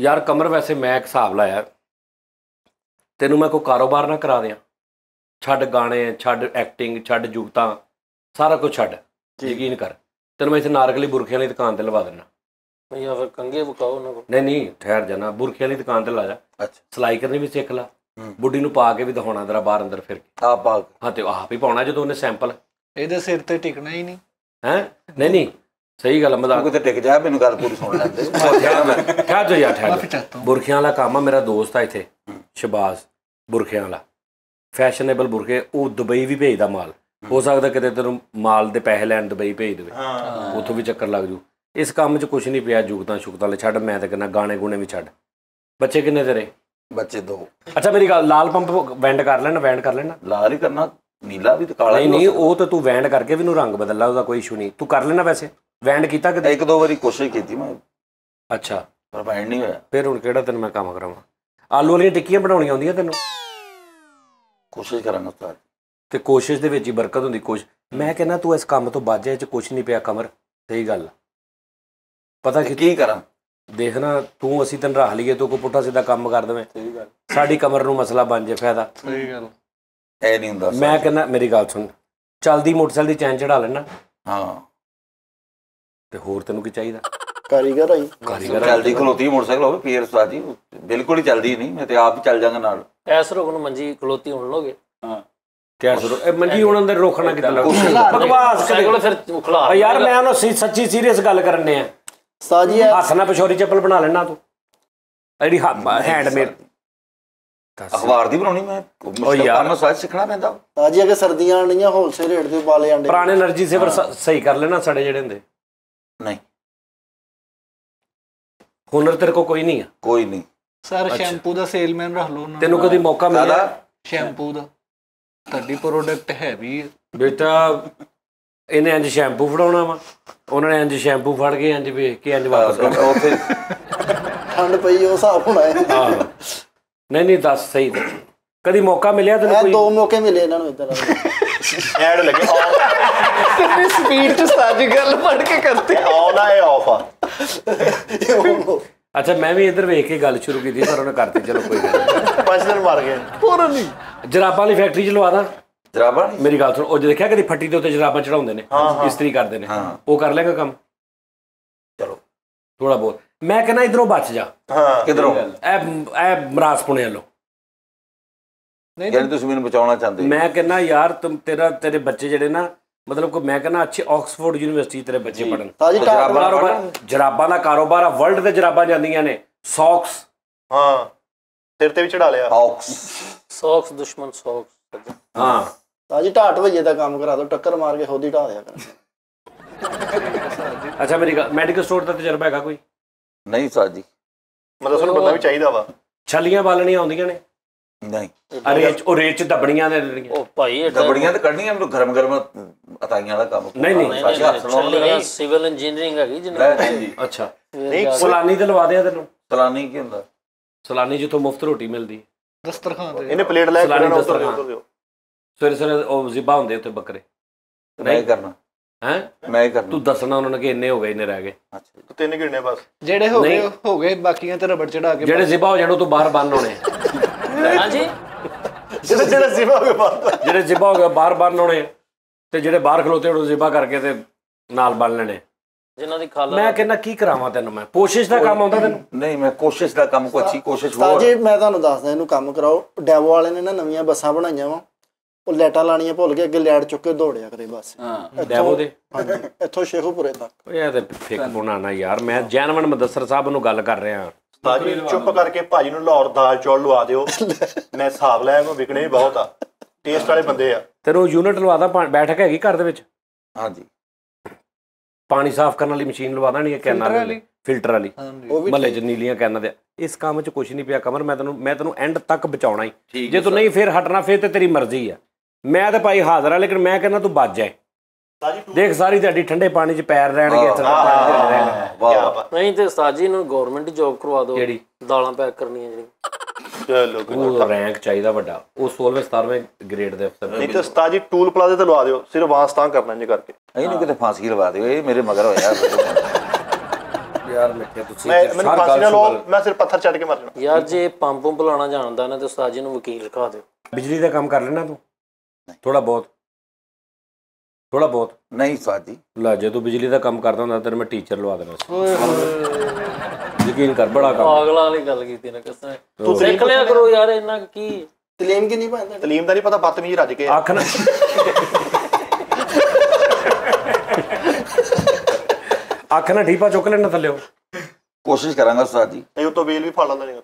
ਯਾਰ ਕਮਰ ਵੈਸੇ ਮੈਂ ਇੱਕ ਹਿਸਾਬ ਲਾਇਆ। ਤੈਨੂੰ ਮੈਂ ਕੋਈ ਕਾਰੋਬਾਰ ਨਾ ਕਰਾ ਦਿਆਂ। ਛੱਡ ਗਾਣੇ ਛੱਡ ਐਕਟਿੰਗ ਛੱਡ ਜੁਗਤਾਂ ਸਾਰਾ ਕੁਝ ਛੱਡ। ਯਕੀਨ ਕਰ। ਤੈਨੂੰ ਮੈਂ ਇੱਥੇ ਨਾਰਕਲੀ ਬੁਰਖਿਆਂ ਵਾਲੀ ਦੁਕਾਨ ਤੇ ਲਵਾ ਦੇਣਾ ਜਾਂ ਫਿਰ ਕੰਗੇ ਬੁਕਾਓ ਉਹਨਾਂ ਕੋਲ। ਨਹੀਂ ਨਹੀਂ ਠਹਿਰ ਜਾਣਾ ਬੁਰਖਿਆਂ ਵਾਲੀ ਦੁਕਾਨ ਤੇ ਲਾ ਜਾ। ਅੱਛਾ। ਸਿਲਾਈ ਕਰਨੀ ਵੀ ਸਿੱਖ ਲਾ। ਹੂੰ। ਬੁੱਢੀ ਨੂੰ ਪਾ ਕੇ ਵੀ ਦਿਖਾਉਣਾ ਤੇਰਾ ਬਾਹਰ ਅੰਦਰ ਫਿਰ। ਕੇ ਆ ਪਾ ਹਾਂ ਤੇ ਆਪ ਹੀ ਪਾਉਣਾ ਜਦੋਂ ਉਹਨੇ ਸੈਂਪਲ ਇਹਦੇ ਸਿਰ ਤੇ ਟਿਕਣਾ ਹੀ ਨਹੀਂ। ਹੈ? ਨਹੀਂ ਨਹੀਂ। ਸਹੀ ਗੱਲ ਮਜ਼ਾਕ। ਕਿਤੇ ਟਿਕ ਜਾ ਮੈਨੂੰ ਗੱਲ ਪੂਰੀ ਸੁਣ ਲੈਂਦੇ ਠਹਿਰ ਜਾ ਯਾਰ ਠਹਿਰ ਬੁਰਖਿਆਂ ਵਾਲਾ ਕੰਮ ਆ ਮੇਰਾ ਦੋਸਤ ਆ ਇੱਥੇ ਸ਼ਬਾਜ਼ ਬੁਰਖਿਆਂ ਵਾਲਾ। ਫੈਸ਼ਨੇਬਲ ਬੁਰਖੇ ਉਹ ਦੁਬਈ ਵੀ ਭੇਜਦਾ ਮਾਲ। ਹੋ। ਸਕਦਾ ਕਿਤੇ ਤੈਨੂੰ ਮਾਲ ਦੇ ਪੈਸੇ ਲੈਣ ਦੁਬਈ ਭੇਜ ਦੇਵੇ। ਹਾਂ। ਉੱਥੋਂ ਵੀ ਚੱਕਰ ਲੱਗ ਜੂ। ਇਸ ਕੰਮ 'ਚ ਕੁਝ ਨਹੀਂ ਪਿਆ ਜੁਗਤਾਂ ਸ਼ੁਗਤਾਂ ਲੈ ਛੱਡ ਮੈਂ ਤਾਂ ਕਹਿੰਦਾ ਗਾਣੇ ਗੁਣੇ ਵੀ ਛੱਡ। ਬੱਚੇ ਕਿੰਨੇ ਤੇਰੇ? ਬੱਚੇ ਦੋ। ਅੱਛਾ ਮੇਰੀ ਗੱਲ ਲਾਲ ਪੰਪ ਵੈਂਡ ਕਰ ਲੈਣਾ ਵੈਂਡ ਕਰ ਲੈਣਾ। ਲਾਲ ਹੀ ਕਰਨਾ ਨੀਲਾ ਵੀ ਤੇ ਕਾਲਾ ਨਹੀਂ ਨਹੀਂ ਉਹ ਤਾਂ ਤੂੰ ਵੈਂਡ ਕਰਕੇ ਵੀ ਨੂੰ ਰੰਗ ਬਦਲ ਲਾ ਉਹਦਾ ਕੋਈ ਇਸ਼ੂ ਨਹੀਂ। ਤੂੰ ਕਰ ਲੈਣਾ ਵੈਸੇ। ਵੈਂਡ ਕੀਤਾ। ਕਿਤੇ ਇੱਕ ਦੋ ਵਾਰੀ ਕੋਸ਼ਿਸ਼ ਕੀਤੀ ਮੈਂ। ਅੱਛਾ। ਪਰ ਬੈਂਡ ਨਹੀਂ ਹੋਇਆ। ਫਿਰ ਹੁਣ ਕਿਹੜਾ ਤੈਨੂੰ ਮੈਂ ਕੰਮ ਕਰਾਵਾਂ? ਆਲੂ ਵਾਲੀਆਂ ਟਿੱਕੀਆਂ ਬਣਾਉਣੀਆਂ ਆਉਂਦੀਆਂ ਤੈਨੂੰ? ਕੋਸ਼ਿਸ਼ ਕਰਾਂਗਾ ਉਸਤਾਦ। ਤੇ ਕੋਸ਼ਿਸ਼ ਦੇ ਵਿੱਚ ਹੀ ਬਰਕਤ ਹੁੰਦੀ ਕੋਸ਼ ਮੈਂ ਕਹਿੰਦਾ ਤੂੰ ਇਸ ਕੰਮ ਤੋਂ ਬਾਜੇ ਚ ਕੁਝ ਨਹੀਂ ਪਿਆ ਕਮਰ ਸਹੀ ਗੱਲ। ਪਤਾ ਕਿ ਕੀ ਕਰਾਂ? ਦੇਖਣਾ ਤੂੰ ਅਸੀਂ ਤੈਨੂੰ ਰਾਹ ਲਈਏ ਤੂੰ ਕੋ ਪੁੱਠਾ ਸਿੱਧਾ ਕੰਮ ਕਰ ਦੇਵੇਂ। ਸਹੀ ਗੱਲ। ਸਾਡੀ ਕਮਰ ਨੂੰ ਮਸਲਾ ਬਣ ਜੇ ਫਾਇਦਾ। ਸਹੀ ਗੱਲ। ਨਹੀਂ ਹੁੰਦਾ ਮੈਂ ਕਹਿੰਦਾ ਮੇਰੀ ਗੱਲ ਸੁਣ। ਚਲਦੀ ਮੋਟਰਸਾਈਕਲ ਦੀ ਚੈਨ ਚੜਾ ਲੈਣਾ। ਹਾਂ। ਤੇ ਹੋਰ ਤੈਨੂੰ ਕੀ ਚਾਹੀਦਾ? ਕਾਰੀਗਰ ਆਈ ਕਾਰੀਗਰ। ਚਲਦੀ ਖਲੋਤੀ ਮੋਟਰਸਾਈਕਲ ਹੋਵੇ ਫੇਰ ਉਸਤਾਦ ਜੀ ਬਿਲਕੁਲ ਹੀ ਚੱਲਦੀ ਨਹੀਂ ਮੈਂ ਤੇ ਆਪ ਹੀ ਚੱਲ ਜਾਂਗਾ ਨਾਲ। ਐਸ ਰੋਗ ਨੂੰ ਮੰਜੀ ਖਲੋਤੀ ਹੁਣ ਲੋਗੇ। ਕਿਆ ਸੁਣੋ ਇਹ ਮੰਜੀ ਹੁਣ ਅੰਦਰ ਰੋਕਣਾ ਲੱਗ? ਬਕਵਾਸ ਸਾਈਕਲ ਫਿਰ ਖਲਾ ਯਾਰ ਮੈਂ ਉਹਨੂੰ ਸੱਚੀ ਸੀਰੀਅਸ ਗੱਲ ਕਰਨੇ ਆ ਸਾਜੀ ਹੱਥ ਨਾਲ ਪਿਛੋਰੀ ਚੱਪਲ ਬਣਾ ਲੈਣਾ ਤੂੰ। ਜਿਹੜੀ ਹੈਂਡਮੇਡ ਅਖਬਾਰ ਦੀ ਬਣਾਉਣੀ ਮੈਂ ਮੁਸ਼ਕਲ ਕੰਮ ਸਾਜ ਸਿੱਖਣਾ ਪੈਂਦਾ। ਤਾਜੀ ਅਗੇ ਸਰਦੀਆਂ ਆਣੀਆਂ ਹੋਲਸੇਲ ਰੇਟ ਤੇ ਬਾਲੇ ਆਂਡੇ ਪੁਰਾਣੇ એનર્ਜੀ ਸੇਵਰ ਸਹੀ ਕਰ ਲੈਣਾ ਸਾਡੇ ਜਿਹੜੇ ਹੁੰਦੇ। ਨਹੀਂ। ਹੁਨਰ ਤੇਰੇ ਕੋ ਕੋਈ ਨਹੀਂ ਆ। ਕੋਈ ਨਹੀਂ। ਸਰ ਸ਼ੈਂਪੂ ਦਾ ਸੇਲਮੈਨ ਰੱਖ ਲਓ ਨਾ ਤੈਨੂੰ ਕਦੀ ਮੌਕਾ ਮਿਲਿਆ? ਸ਼ੈਂਪੂ ਦਾ। ਤੁਹਾਡੀ ਪ੍ਰੋਡਕਟ ਹੈਵੀ ਹੈ ਬੇਟਾ ਇਹਨੇ ਇੰਜ ਸ਼ੈਂਪੂ ਫੜਾਉਣਾ ਵਾ। ਉਹਨਾਂ ਨੇ ਇੰਜ ਸ਼ੈਂਪੂ ਫੜ ਕੇ ਇੰਜ ਵੇਖ ਕੇ ਇੰਜ ਵਾਪਸ ਕਰ ਉੱਥੇ ਠੰਡ ਪਈ ਉਹ ਹਿਸਾਬ ਹੋਣਾ ਹੈ। ਨਹੀਂ ਨਹੀਂ ਦੱਸ ਸਹੀ ਤੇ। ਕਦੀ ਮੌਕਾ ਮਿਲਿਆ ਤੈਨੂੰ ਇਹ ਕੋਈ? ਦੋ ਮੌਕੇ ਮਿਲੇ ਇਹਨਾਂ ਨੂੰ ਇਦਾਂ ਐਡ ਲੱਗੇ ਕਿੰਨੀ ਸਪੀਡ ਚ ਸਾਜੀ ਗੱਲ ਪੜ ਕੇ ਕਰਤੇ। ਆਨ ਆ। ਇਹ ਆਫ ਆ ਅੱਛਾ ਮੈਂ ਵੀ ਇੱਧਰ ਵੇਖ ਕੇ ਗੱਲ ਸ਼ੁਰੂ ਕੀਤੀ ਪਰ ਉਹਨੇ ਕਰਤੀ ਚਲੋ ਕੋਈ ਗੱਲ ਨਹੀਂ। ਪੰਜ ਦਿਨ ਮਾਰ ਗਏ। ਪੂਰਾ ਨਹੀਂ। ਜਰਾਬਾਂ ਵਾਲੀ ਫੈਕਟਰੀ ਚ ਲਵਾ ਦਾਂ। ਜਰਾਬਾਂ? ਮੇਰੀ ਗੱਲ ਸੁਣ ਉਹ ਜੇ ਦੇਖਿਆ ਕਦੀ ਫੱਟੀ ਦੇ ਉੱਤੇ ਜਰਾਬਾਂ ਚੜਾਉਂਦੇ ਨੇ ਇਸਤਰੀ ਕਰਦੇ ਨੇ। ਉਹ ਕਰ ਲੇਗਾ ਕੰਮ? ਚਲੋ। ਥੋੜਾ ਬਹੁਤ। ਮੈਂ ਕਹਿੰਦਾ ਇਧਰੋਂ ਬਚ ਜਾ। ਹਾਂ ਕਿਧਰੋਂ? ਇਹ ਇਹ ਮਰਾਸ ਪੁਣੇ ਵੱਲੋਂ। ਨਹੀਂ ਯਾਰ ਤੁਸੀਂ ਮੈਨੂੰ ਬਚਾਉਣਾ ਚਾਹੁੰਦੇ। ਮੈਂ ਕਹਿੰਦਾ ਯਾਰ ਤੁਮ ਤੇਰਾ ਤੇਰੇ ਬੱਚੇ ਜਿਹੜੇ ਨਾ ਮਤਲਬ ਕੋ ਮੈਂ ਕਹਿੰਦਾ ਅੱਛੇ ਆਕਸਫੋਰਡ ਯੂਨੀਵਰਸਿਟੀ ਤੇਰੇ ਬੱਚੇ ਪੜਨ ਜਰਾਬਾਂ ਦਾ ਕਾਰੋਬਾਰ ਆ ਵਰਲਡ ਤੇ ਜਰਾਬਾਂ ਜਾਂਦੀਆਂ ਨੇ। ਸੌਕਸ ਹਾਂ। ਸਿਰ ਤੇ ਵੀ ਚੜਾ ਲਿਆ। ਆਕਸ ਸੌਕਸ ਦੁਸ਼ਮਣ ਸੌਕਸ ਹਾਂ। ਸਾਜੀ ਢਾਟ ਵਈਏ ਦਾ ਕੰਮ ਕਰਾ ਦੋ ਟੱਕਰ ਮਾਰ ਕੇ ਖੁਦ ਹੀ ਢਾ ਦਿਆ ਕਰ ਅੱਛਾ ਮੇਰੀ ਮੈਡੀਕਲ ਸਟੋਰ ਦਾ ਤਜਰਬਾ ਹੈਗਾ ਕੋਈ? ਨਹੀਂ ਉਸਤਾਦ ਜੀ। ਮਤਲਬ ਸਾਨੂੰ ਬੰਦਾ ਵੀ ਚਾਹੀਦਾ ਵਾ। ਛਲੀਆਂ ਬਾਲਣੀਆਂ ਆਉਂਦੀਆਂ ਨੇ? ਨਹੀਂ। ਰੇਚ ਉਹ ਰੇਚ ਦੱਬਣੀਆਂ ਨੇ ਜਿਹੜੀਆਂ ਉਹ ਭਾਈ ਇਹ ਦਬੜੀਆਂ ਤੇ ਕੱਢਣੀਆਂ ਮੈਨੂੰ ਗਰਮ ਗਰਮ ਅਤਾਈਆਂ ਦਾ ਕੰਮ ਨਹੀਂ, ਨਹੀਂ, ਦਾ ਸਿਵਲ ਇੰਜੀਨੀਅਰਿੰਗ ਹੈਗੀ ਜਿਹਨਾਂ ਅੱਛਾ। ਨਹੀਂ ਸਲਾਨੀ ਤੇ ਲਵਾ ਦਿਆ ਤੈਨੂੰ? ਸਲਾਨੀ ਕੀ ਹੁੰਦਾ? ਸਲਾਨੀ ਜਿੱਥੋਂ ਮੁਫਤ ਰੋਟੀ ਮਿਲਦੀ। ਦਸਤਰਖਾਨ ਤੇ। ਇਹਨੇ ਪਲੇਟ ਲੈ ਕੇ ਦਸਤਰਖਾਨ। ਉਤਰ ਦਿਓ। ਸਵੇਰੇ ਸਵੇਰੇ ਉਹ ਜ਼ਿਬਾ ਹੁੰਦੇ ਉੱਤੇ ਬੱਕਰੇ। ਮੈਂ ਹੀ ਕਰਨਾ। ਹੈ? ਮੈਂ ਹੀ ਕਰਨਾ। ਤੂੰ ਦੱਸਣਾ ਉਹਨਾਂ ਨੇ ਕਿ ਇੰਨੇ ਹੋ ਗਏ ਇੰਨੇ ਰਹਿ ਗਏ। ਅੱਛਾ। ਤਿੰਨ ਗਿਣਨੇ ਬਸ। ਜਿਹੜੇ ਹੋ ਗਏ ਨਹੀਂ। ਹੋ ਗਏ ਬਾਕੀਆਂ ਤੇ ਰਬੜ ਚੜਾ ਕੇ ਜਿਹੜੇ ਜ਼ਿਬਾ ਹੋ ਜਾਣ ਉਹ ਤੋਂ ਬਾਹਰ ਬੰਨ ਹੋਣੇ ਹਾਂਜੀ। ਜਿਹੜੇ ਜਿਹੜੇ ਸਿਵਾ ਹੋ ਗਏ ਬਾਤ ਜਿਹੜੇ ਜ਼ਿਬਾ ਹੋ ਗਏ ਬਾਹਰ ਬੰਨ ਹੋਣੇ ਤੇ ਜਿਹੜੇ ਬਾਹਰ ਖਲੋਤੇ ਉਹਨੂੰ ਜ਼ਿਬਾ ਕਰਕੇ ਤੇ ਨਾਲ ਬੰਨ ਲੈਣੇ। ਜਿਨ੍ਹਾਂ ਦੀ ਖਾਲਾ ਮੈਂ ਕਹਿੰਦਾ ਕੀ ਕਰਾਵਾਂ ਤੈਨੂੰ ਮੈਂ? ਕੋਸ਼ਿਸ਼ ਦਾ ਕੰਮ ਆਉਂਦਾ ਤੈਨੂੰ? ਨਹੀਂ ਮੈਂ ਕੋਸ਼ਿਸ਼ ਦਾ ਕੰਮ ਕੋ ਅੱਛੀ ਕੋਸ਼ਿਸ਼ ਹੋਰ। ਸਾਜੀ ਮੈਂ ਤੁਹਾਨੂੰ ਦੱਸਦਾ ਇਹਨੂੰ ਕੰਮ ਕਰਾਓ। ਡੈਵੋ ਵਾਲੇ ਨੇ ਨਾ ਨਵੀਆਂ ਬੱਸਾਂ ਬਣਾਈਆਂ ਵਾ। ਉਹ ਲਾਈਟਾਂ ਲਾਣੀਆਂ ਭੁੱਲ ਕੇ ਅੱਗੇ ਲਾਈਟ ਚੁੱਕ ਕੇ ਦੌੜਿਆ ਕਰੇ ਬਸ। ਹਾਂ ਡੈਵੋ ਦੇ। ਹਾਂਜੀ ਇੱਥੋਂ ਸ਼ੇਖੂਪੁਰੇ ਤੱਕ। ਓਏ ਇਹ ਤੇ ਫਿੱਕ ਬਣਾਣਾ ਯਾਰ ਮੈਂ ਜੈਨਵਨ ਮਦਸਰ ਸਾਹਿਬ ਨੂੰ ਗੱਲ ਕਰ ਰਿਹਾ। ਤਾਜੀ ਚੁੱਪ ਕਰਕੇ ਭਾਜੀ ਨੂੰ ਲਾਹੌਰ ਦਾਲ ਚੌਲ ਲਵਾ ਦਿਓ। ਮੈਂ ਹਿਸਾਬ ਲਾਇਆ ਕੋ ਵਿਕਣੇ ਵੀ ਬਹੁਤ ਆ। ਟੇਸਟ ਵਾਲੇ ਬੰਦੇ ਆ। ਤੈਨੂੰ ਯੂਨਿਟ ਲਵਾ ਦਾਂ ਬੈਠਕ ਹੈਗੀ ਘਰ ਦੇ ਵਿੱਚ? ਹਾਂਜੀ। ਪਾਣੀ ਸਾਫ਼ ਕਰਨ ਵਾਲੀ ਮਸ਼ੀਨ ਲਵਾ ਦਾਂ ਨਹੀਂ ਕੈਨਾਂ ਵਾਲੀ? ਫਿਲਟਰ ਵਾਲੀ। ਉਹ ਮਹੱਲੇ 'ਚ ਨੀਲੀਆਂ ਕੈਨਾਂ ਦੇ। ਇਸ ਕੰਮ 'ਚ ਕੁਝ ਨਹੀਂ ਪਿਆ ਕਮਰ ਮੈਂ ਤੈਨੂੰ ਮੈਂ ਤੈਨੂੰ ਐਂਡ ਤੱਕ ਬਚਾਉਣਾ ਹੀ। ਜੇ ਤੂੰ ਨਹੀਂ ਫੇਰ ਹਟਣਾ ਫੇਰ ਤੇ ਤੇਰੀ ਮਰਜ਼ੀ ਆ। ਮੈਂ ਤਾਂ ਭਾਈ ਹਾਜ਼ਰ ਆ ਲੇਕਿਨ ਮੈਂ ਕਹਿੰਦਾ ਤੂੰ ਬਚ ਜਾਏ ਦੇਖ ਸਾਰੀ ਤੁਹਾਡੀ ਠੰਡੇ ਪਾਣੀ 'ਚ ਪੈਰ ਰਹਿਣਗੇ ਇੱਥੇ। ਵਾਹ। ਨਹੀਂ ਤੇ ਉਸਤਾਦ ਜੀ ਨੂੰ ਗਵਰਨਮੈਂਟ ਜੌਬ ਕਰਵਾ ਦਿਓ ਕਿਹੜੀ? ਦਾਲਾਂ ਪੈਕ ਕਰਨੀਆਂ ਜਿਹੜੀਆਂ। ਚਲੋ ਕੋਈ ਨਾ। ਉਹ ਰੈਂਕ ਚਾਹੀਦਾ ਵੱਡਾ। ਉਹ 16ਵੇਂ 17ਵੇਂ ਗ੍ਰੇਡ ਦੇ ਅਫਸਰ ਨਹੀਂ ਤੇ ਉਸਤਾਦ ਜੀ ਟੂਲ ਪਲਾਜ਼ੇ ਤੇ ਲਵਾ ਦਿਓ ਸਿਰਫ ਵਾਂਸ ਤਾਂ ਕਰਨਾ ਇੰਜ ਕਰਕੇ। ਇਹਨੂੰ ਕਿਤੇ ਫਾਂਸੀ ਲਵਾ ਦਿਓ ਇਹ ਮੇਰੇ ਮਗਰ ਹੋਇਆ। ਯਾਰ ਮਿੱਠੇ ਤੁਸੀਂ ਮੈਂ ਤੇ ਮੈਨੂੰ ਹਰ ਫਾਂਸੀ ਗੱਲ ਨਾਲ ਲਓ ਸੁਣ- ਮੈਂ ਸਿਰਫ ਪੱਥਰ ਚੱਟ ਕੇ ਮਰ ਜਾਣਾ। ਯਾਰ ਜੇ ਪੰਪ ਪੰਪ ਲਾਉਣਾ ਜਾਣਦਾ ਨਾ ਤੇ ਉਸਤਾਦ ਜੀ ਨੂੰ ਵਕੀਲ ਰਖਾ ਦਿਓ। ਬਿਜਲੀ ਦਾ ਕੰਮ ਕਰ ਲੈਣਾ ਤੂੰ। ਥੋੜਾ ਬਹੁਤ। ਥੋੜਾ ਬਹੁਤ। ਨਹੀਂ ਸਵਾਦ ਜੀ ਲੈ ਜੇ ਤੂੰ ਬਿਜਲੀ ਦਾ ਕੰਮ ਕਰਦਾ ਹੁੰਦਾ ਤੈਨੂੰ ਮੈਂ ਟੀਚਰ ਲਵਾ ਦੇਣਾ ਸੀ। ਯਕੀਨ ਕਰ ਬੜਾ ਕੰਮ। ਪਾਗਲਾਂ ਵਾਲੀ ਗੱਲ ਕੀਤੀ ਨਾ ਕਸਮ ਤੂੰ ਸਿੱਖ ਲਿਆ ਕਰੋ ਯਾਰ ਇੰਨਾ ਕੀ? ਤਲੀਮ ਕਿੰਨੀ ਪਾਉਂਦਾ ਤਲੀਮ ਦਾ ਨਹੀਂ ਪਤਾ ਬਦਤਮੀਜ਼ ਰੱਜ ਕੇ। ਅੱਖ ਨਾ। ਅੱਖ ਨਾ ਠੀਪਾ ਚੁੱਕ ਲੈਣਾ ਥੱਲਿਓ ਕੋਸ਼ਿਸ਼ ਕਰਾਂਗਾ ਉਸਤਾਦ ਜੀ ਨਹੀਂ ਉਹ ਤੋਂ ਵੇਲ ਵੀ ਫੜ ਲੈਂਦਾ ਨਹੀਂ